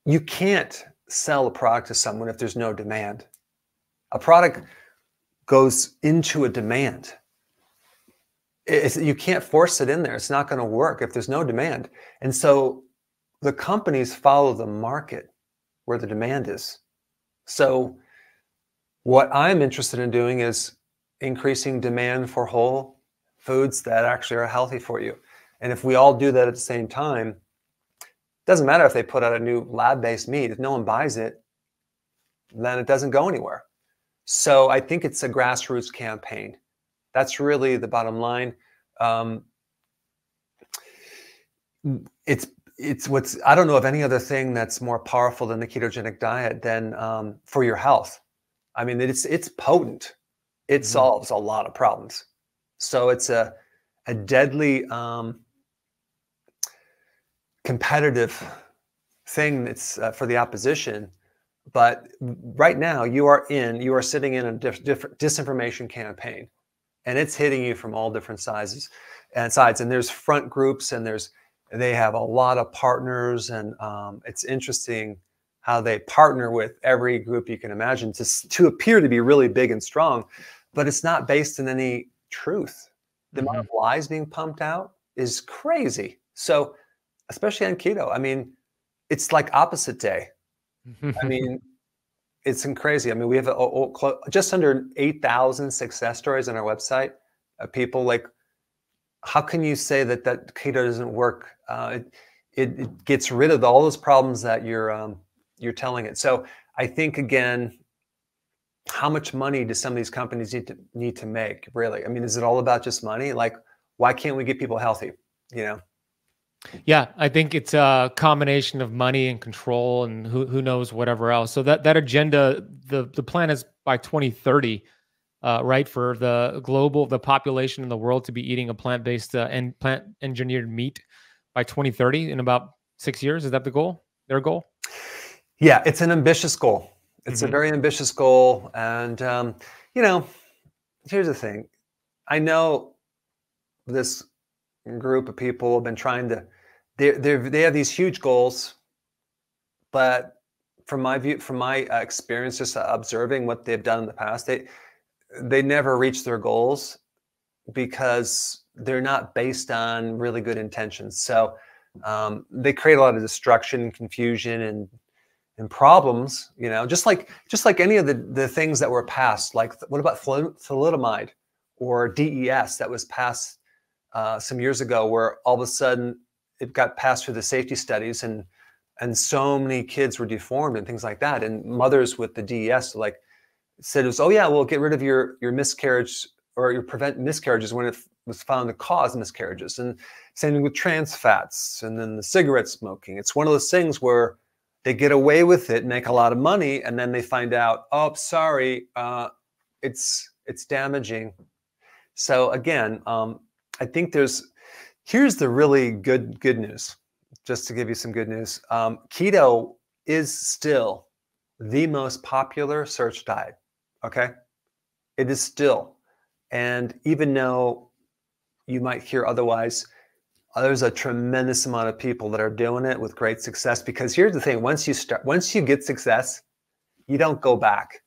you can't sell a product to someone if there's no demand. A product goes into a demand. It's, you can't force it in there. It's not going to work if there's no demand. And so the companies follow the market where the demand is. So what I'm interested in doing is increasing demand for whole foods that actually are healthy for you. And if we all do that at the same time, doesn't matter if they put out a new lab-based meat. If no one buys it, then it doesn't go anywhere. So I think it's a grassroots campaign. That's really the bottom line. Um, it's it's what's I don't know of any other thing that's more powerful than the ketogenic diet than um, for your health. I mean, it's it's potent. It mm-hmm. solves a lot of problems. So it's a a deadly um, competitive thing that's uh, for the opposition. But right now, you are in you are sitting in a diff- different disinformation campaign, and it's hitting you from all different sizes and sides. And there's front groups, and there's they have a lot of partners, and um, it's interesting how they partner with every group you can imagine to, to appear to be really big and strong, but it's not based in any truth. The mm-hmm. amount of lies being pumped out is crazy. So, especially on keto, I mean, it's like opposite day. I mean, it's crazy. I mean, we have a, a, just under 8,000 success stories on our website. of people like how can you say that that keto doesn't work? Uh, it, it, it, gets rid of all those problems that you're um, you're telling it. So I think again, how much money do some of these companies need to need to make? Really, I mean, is it all about just money? Like, why can't we get people healthy? You know. Yeah, I think it's a combination of money and control, and who who knows whatever else. So that that agenda, the the plan is by 2030 uh, right, for the global, the population in the world to be eating a plant based uh, and plant engineered meat by 2030 in about six years. Is that the goal? Their goal? Yeah, it's an ambitious goal. It's mm-hmm. a very ambitious goal. And, um, you know, here's the thing I know this group of people have been trying to, they they have these huge goals, but from my view, from my uh, experience, just observing what they've done in the past, they, they never reach their goals because they're not based on really good intentions. So um, they create a lot of destruction, confusion, and and problems. You know, just like just like any of the the things that were passed. Like what about thalidomide or DES that was passed uh, some years ago, where all of a sudden it got passed through the safety studies and and so many kids were deformed and things like that. And mothers with the DES like said it was, oh yeah, well get rid of your your miscarriage or your prevent miscarriages when it was found to cause miscarriages. And same thing with trans fats and then the cigarette smoking. It's one of those things where they get away with it, make a lot of money, and then they find out, oh, sorry, uh, it's it's damaging. So again, um, I think there's here's the really good good news. Just to give you some good news, um, keto is still the most popular search diet. Okay. It is still. And even though you might hear otherwise, there's a tremendous amount of people that are doing it with great success because here's the thing once you start once you get success you don't go back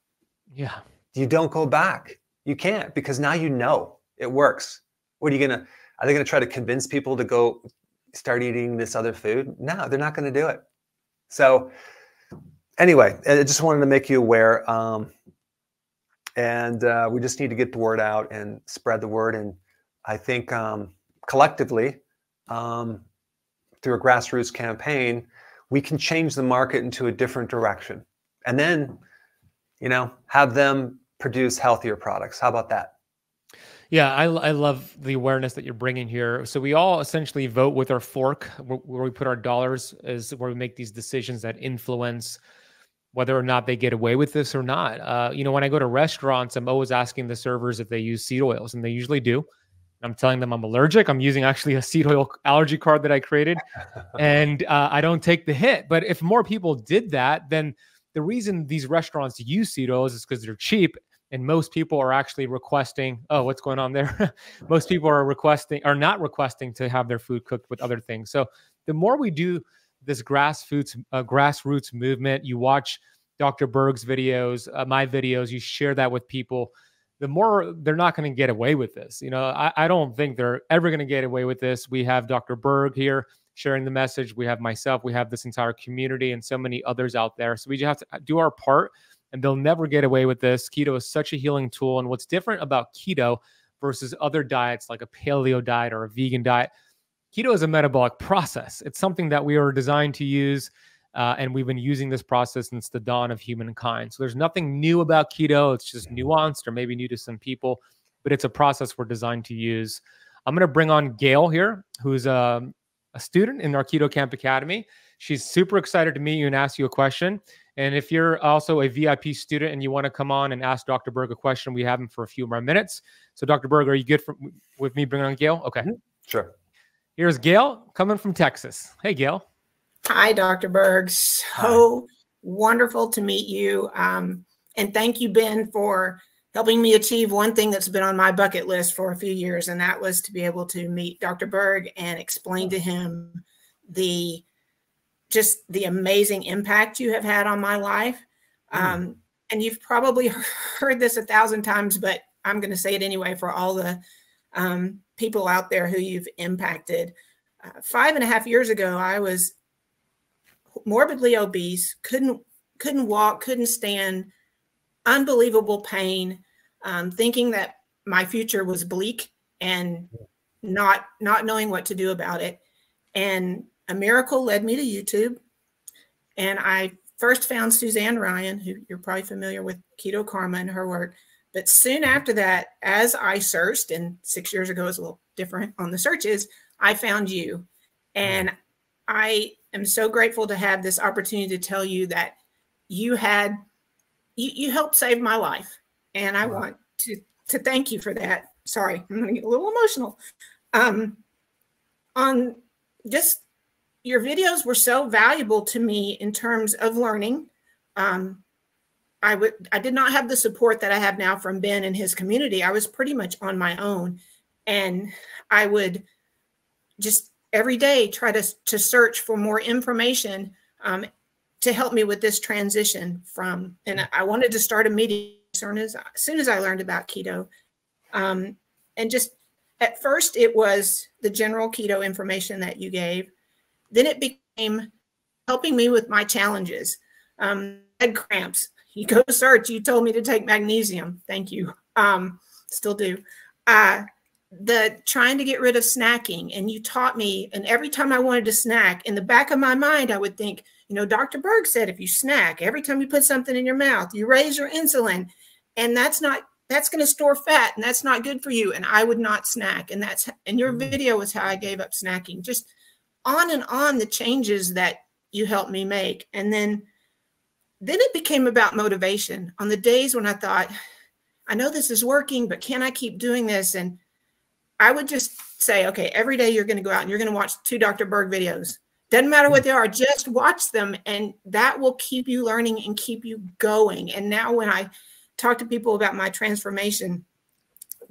yeah you don't go back you can't because now you know it works what are you gonna are they gonna try to convince people to go start eating this other food no they're not gonna do it so anyway i just wanted to make you aware um, and uh, we just need to get the word out and spread the word. And I think um, collectively, um, through a grassroots campaign, we can change the market into a different direction, and then, you know, have them produce healthier products. How about that? Yeah, I, I love the awareness that you're bringing here. So we all essentially vote with our fork, where, where we put our dollars, is where we make these decisions that influence whether or not they get away with this or not. Uh, you know, when I go to restaurants, I'm always asking the servers if they use seed oils, and they usually do. I'm telling them I'm allergic. I'm using actually a seed oil allergy card that I created, and uh, I don't take the hit. But if more people did that, then the reason these restaurants use seed oils is because they're cheap, and most people are actually requesting. Oh, what's going on there? most people are requesting, are not requesting to have their food cooked with other things. So the more we do this grassroots uh, grassroots movement. You watch Dr. Berg's videos, uh, my videos. You share that with people. The more they're not going to get away with this. You know, I, I don't think they're ever going to get away with this. We have Dr. Berg here sharing the message. We have myself. We have this entire community and so many others out there. So we just have to uh, do our part, and they'll never get away with this. Keto is such a healing tool, and what's different about keto versus other diets like a paleo diet or a vegan diet keto is a metabolic process. It's something that we are designed to use, uh, and we've been using this process since the dawn of humankind. So there's nothing new about keto. It's just nuanced or maybe new to some people, but it's a process we're designed to use. I'm going to bring on Gail here, who's a a student in our Keto Kamp Academy. She's super excited to meet you and ask you a question. And if you're also a VIP student and you want to come on and ask Dr. Berg a question, we have him for a few more minutes. So, Dr. Berg, are you good for, with me bringing on Gail? Okay. Mm-hmm. Sure. Here's Gail coming from Texas. Hey, Gail. Hi, Dr. Berg. So Hi. wonderful to meet you. Um, and thank you, Ben, for helping me achieve one thing that's been on my bucket list for a few years, and that was to be able to meet Dr. Berg and explain to him the just the amazing impact you have had on my life. Mm. Um, and you've probably heard this a thousand times, but I'm going to say it anyway for all the um, people out there who you've impacted. Uh, five and a half years ago, I was morbidly obese, couldn't couldn't walk, couldn't stand, unbelievable pain, um, thinking that my future was bleak and not not knowing what to do about it. And a miracle led me to YouTube. And I first found Suzanne Ryan, who you're probably familiar with Keto Karma and her work. But soon after that, as I searched, and six years ago is a little different on the searches, I found you. And I am so grateful to have this opportunity to tell you that you had you, you helped save my life. And I want to to thank you for that. Sorry, I'm gonna get a little emotional. Um on just your videos were so valuable to me in terms of learning. Um, I would I did not have the support that I have now from Ben and his community. I was pretty much on my own, and I would just every day try to to search for more information um, to help me with this transition from. And I wanted to start a meeting as soon as, as soon as I learned about keto, um, and just at first it was the general keto information that you gave then it became helping me with my challenges. Um, head cramps. You go to search. You told me to take magnesium. Thank you. Um, still do. Uh, the trying to get rid of snacking, and you taught me. And every time I wanted to snack, in the back of my mind, I would think, you know, Dr. Berg said if you snack, every time you put something in your mouth, you raise your insulin, and that's not that's going to store fat, and that's not good for you. And I would not snack, and that's and your mm-hmm. video was how I gave up snacking. Just on and on the changes that you helped me make. And then then it became about motivation on the days when I thought, I know this is working, but can I keep doing this? And I would just say, okay, every day you're going to go out and you're going to watch two Dr. Berg videos. Doesn't matter what they are, just watch them. And that will keep you learning and keep you going. And now when I talk to people about my transformation,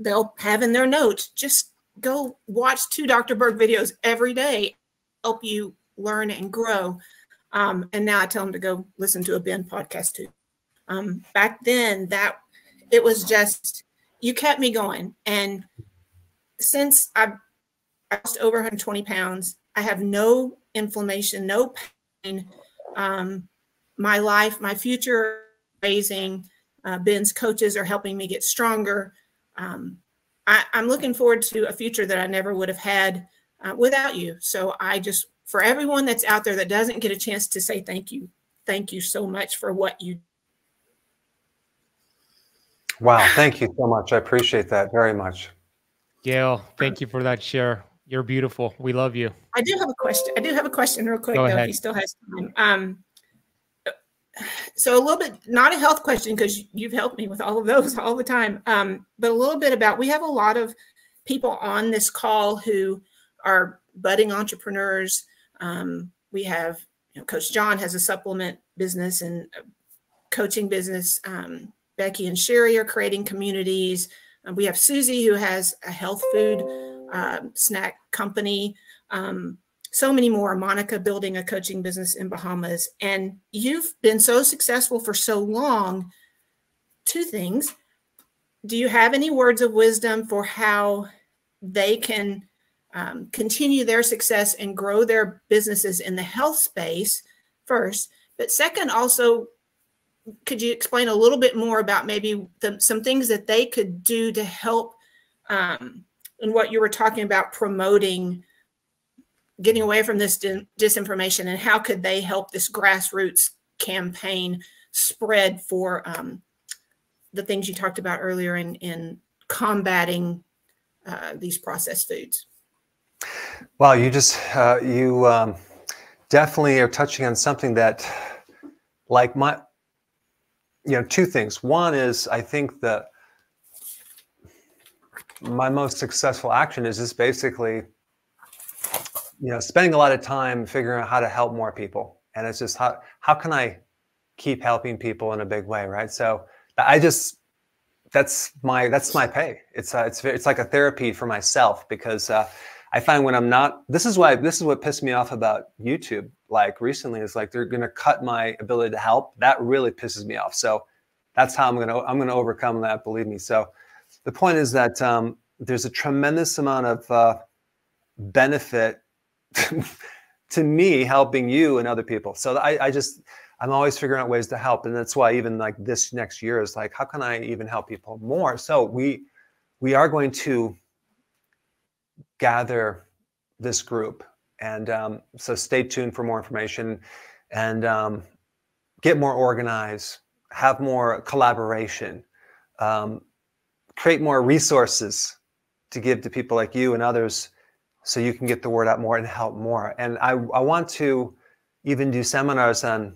they'll have in their notes, just go watch two Dr. Berg videos every day help you learn and grow. Um, and now I tell them to go listen to a Ben podcast too. Um, back then, that it was just you kept me going. And since I've lost over 120 pounds, I have no inflammation, no pain. Um, my life, my future, raising. Uh, Ben's coaches are helping me get stronger. Um, I, am looking forward to a future that I never would have had uh, without you. So I just, for everyone that's out there that doesn't get a chance to say thank you, thank you so much for what you. Wow, thank you so much. I appreciate that very much. Gail, thank you for that share. You're beautiful. We love you. I do have a question. I do have a question real quick, Go though, ahead. if he still has time. Um, so a little bit, not a health question, because you've helped me with all of those all the time, um, but a little bit about, we have a lot of people on this call who are budding entrepreneurs. Um, we have, you know, Coach John has a supplement business and coaching business. Um, Becky and Sherry are creating communities. Uh, we have Susie who has a health food uh, snack company. Um, so many more. Monica building a coaching business in Bahamas. And you've been so successful for so long. Two things. Do you have any words of wisdom for how they can um, continue their success and grow their businesses in the health space first. But second, also, could you explain a little bit more about maybe the, some things that they could do to help um, in what you were talking about promoting getting away from this disinformation and how could they help this grassroots campaign spread for um, the things you talked about earlier in, in combating uh, these processed foods? Well, you just uh, you um, definitely are touching on something that, like my, you know, two things. One is I think that my most successful action is just basically, you know, spending a lot of time figuring out how to help more people, and it's just how how can I keep helping people in a big way, right? So I just that's my that's my pay. It's uh, it's it's like a therapy for myself because uh, I find when I'm not. This is why this is what pissed me off about YouTube. Like recently, is like they're going to cut my ability to help. That really pisses me off. So that's how I'm gonna I'm gonna overcome that. Believe me. So the point is that um, there's a tremendous amount of uh, benefit to me helping you and other people. So I, I just I'm always figuring out ways to help, and that's why even like this next year is like, how can I even help people more? So we we are going to gather this group, and um, so stay tuned for more information, and um, get more organized, have more collaboration, um, create more resources to give to people like you and others, so you can get the word out more and help more. And I I want to even do seminars on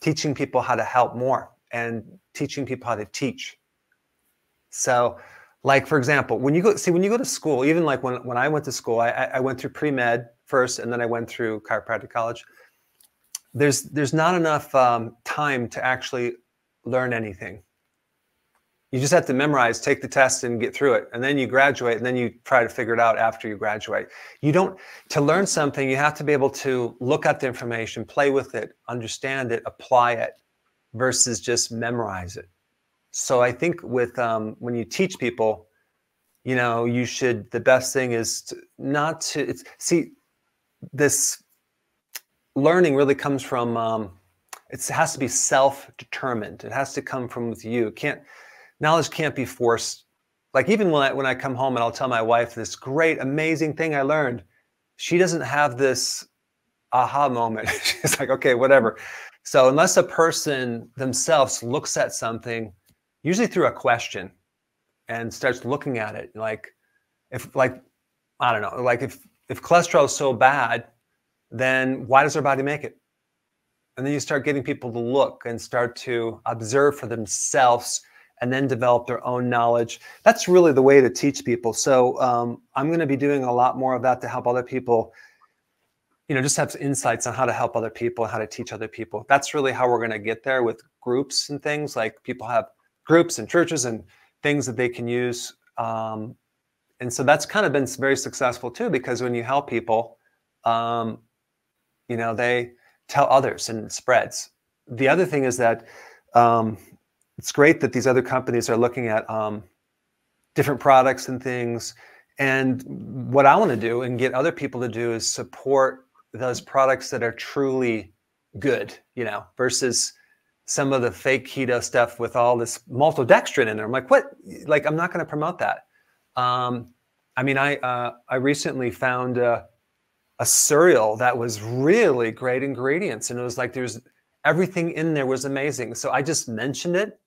teaching people how to help more and teaching people how to teach. So, like for example, when you go see when you go to school, even like when when I went to school, I, I went through pre med first, and then I went through chiropractic college. There's there's not enough um, time to actually learn anything. You just have to memorize, take the test, and get through it. And then you graduate, and then you try to figure it out after you graduate. You don't, to learn something, you have to be able to look at the information, play with it, understand it, apply it, versus just memorize it. So I think with um, when you teach people, you know, you should, the best thing is to, not to, see, this learning really comes from, um, it has to be self-determined. It has to come from with you. It can't, knowledge can't be forced. Like even when I when I come home and I'll tell my wife this great, amazing thing I learned, she doesn't have this aha moment. She's like, okay, whatever. So unless a person themselves looks at something, usually through a question, and starts looking at it, like if like I don't know, like if if cholesterol is so bad, then why does our body make it? And then you start getting people to look and start to observe for themselves and then develop their own knowledge. That's really the way to teach people. So um, I'm going to be doing a lot more of that to help other people. You know, just have insights on how to help other people, how to teach other people. That's really how we're going to get there with groups and things. Like people have groups and churches and things that they can use. Um, and so that's kind of been very successful too, because when you help people, um, you know, they tell others and it spreads. The other thing is that um, it's great that these other companies are looking at um, different products and things. And what I want to do and get other people to do is support those products that are truly good, you know, versus some of the fake keto stuff with all this maltodextrin in there. I'm like, what? Like, I'm not going to promote that. Um, I mean, I uh, I recently found a, a cereal that was really great ingredients, and it was like there's everything in there was amazing. So I just mentioned it,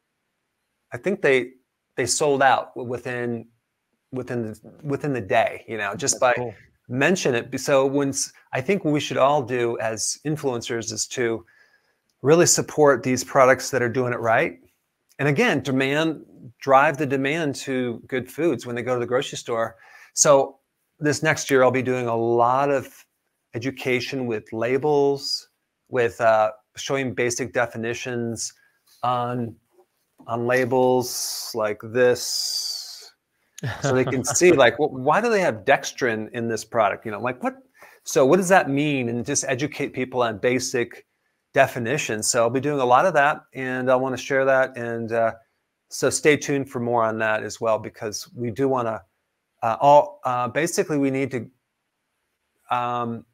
I think they they sold out within within the, within the day. You know, just That's by cool. mention it. So when I think what we should all do as influencers is to really support these products that are doing it right. And again, demand drive the demand to good foods when they go to the grocery store. So this next year, I'll be doing a lot of education with labels, with uh, showing basic definitions on on labels like this so they can see like well, why do they have dextrin in this product you know like what so what does that mean and just educate people on basic definitions so i'll be doing a lot of that and i want to share that and uh, so stay tuned for more on that as well because we do want to uh, all uh, basically we need to um,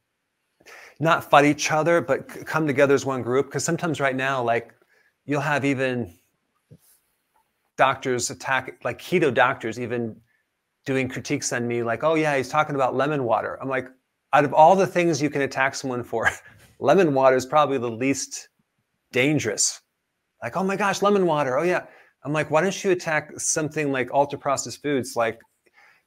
not fight each other but come together as one group because sometimes right now like you'll have even doctors attack like keto doctors even doing critiques on me like oh yeah he's talking about lemon water. I'm like out of all the things you can attack someone for lemon water is probably the least dangerous like oh my gosh lemon water oh yeah i'm like why don't you attack something like ultra processed foods like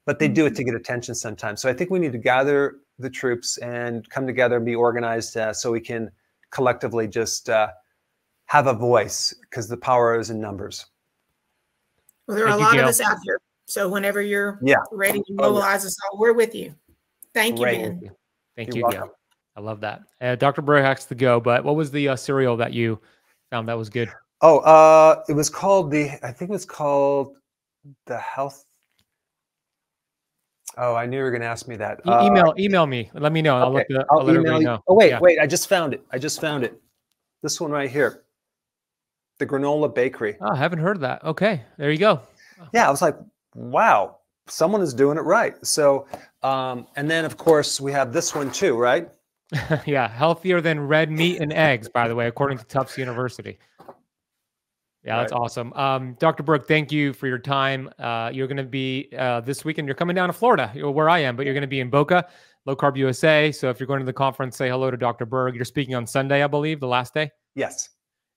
but they do it to get attention sometimes. So I think we need to gather the troops and come together and be organized uh, so we can collectively just uh, have a voice because the power is in numbers. Well, there are Thank a lot you, of us out here. So whenever you're yeah. ready to mobilize us all, we're with you. Thank you, Ben. Thank you're you, Gail. I love that. Uh, Dr. Has to go, but what was the uh, cereal that you found that was good? Oh, uh, it was called the, I think it was called the health. Oh, I knew you were going to ask me that. E- email, uh, email me. Let me know. I'll, okay. let, the, I'll, I'll let everybody know. Oh, wait, yeah. wait. I just found it. I just found it. This one right here the granola bakery. Oh, I haven't heard of that. Okay, there you go. Yeah, I was like, wow, someone is doing it right. So, um, and then of course we have this one too, right? yeah, healthier than red meat and eggs, by the way, according to Tufts University. Yeah, that's right. awesome. Um, Dr. Berg, thank you for your time. Uh, you're going to be uh, this weekend. You're coming down to Florida, where I am, but you're going to be in Boca, Low Carb USA. So if you're going to the conference, say hello to Dr. Berg. You're speaking on Sunday, I believe, the last day. Yes.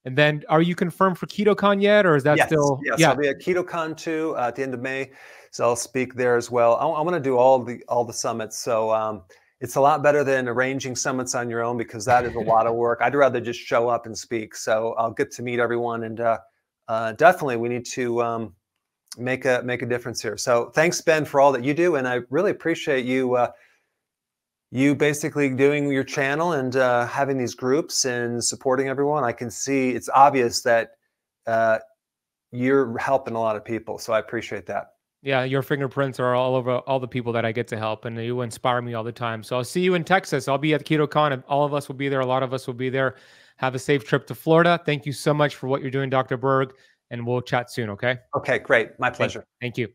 And then, are you confirmed for KetoCon yet, or is that yes, still? Yes, yeah, I'll be at KetoCon too uh, at the end of May, so I'll speak there as well. I, I want to do all the all the summits, so um, it's a lot better than arranging summits on your own because that is a lot of work. I'd rather just show up and speak. So I'll get to meet everyone, and uh, uh, definitely we need to um, make a make a difference here. So thanks, Ben, for all that you do, and I really appreciate you uh, you basically doing your channel and uh, having these groups and supporting everyone, I can see it's obvious that uh, you're helping a lot of people. So I appreciate that. Yeah, your fingerprints are all over all the people that I get to help, and you inspire me all the time. So I'll see you in Texas. I'll be at KetoCon. And all of us will be there. A lot of us will be there. Have a safe trip to Florida. Thank you so much for what you're doing, Dr. Berg, and we'll chat soon. Okay. Okay, great. My pleasure. Thank, thank you.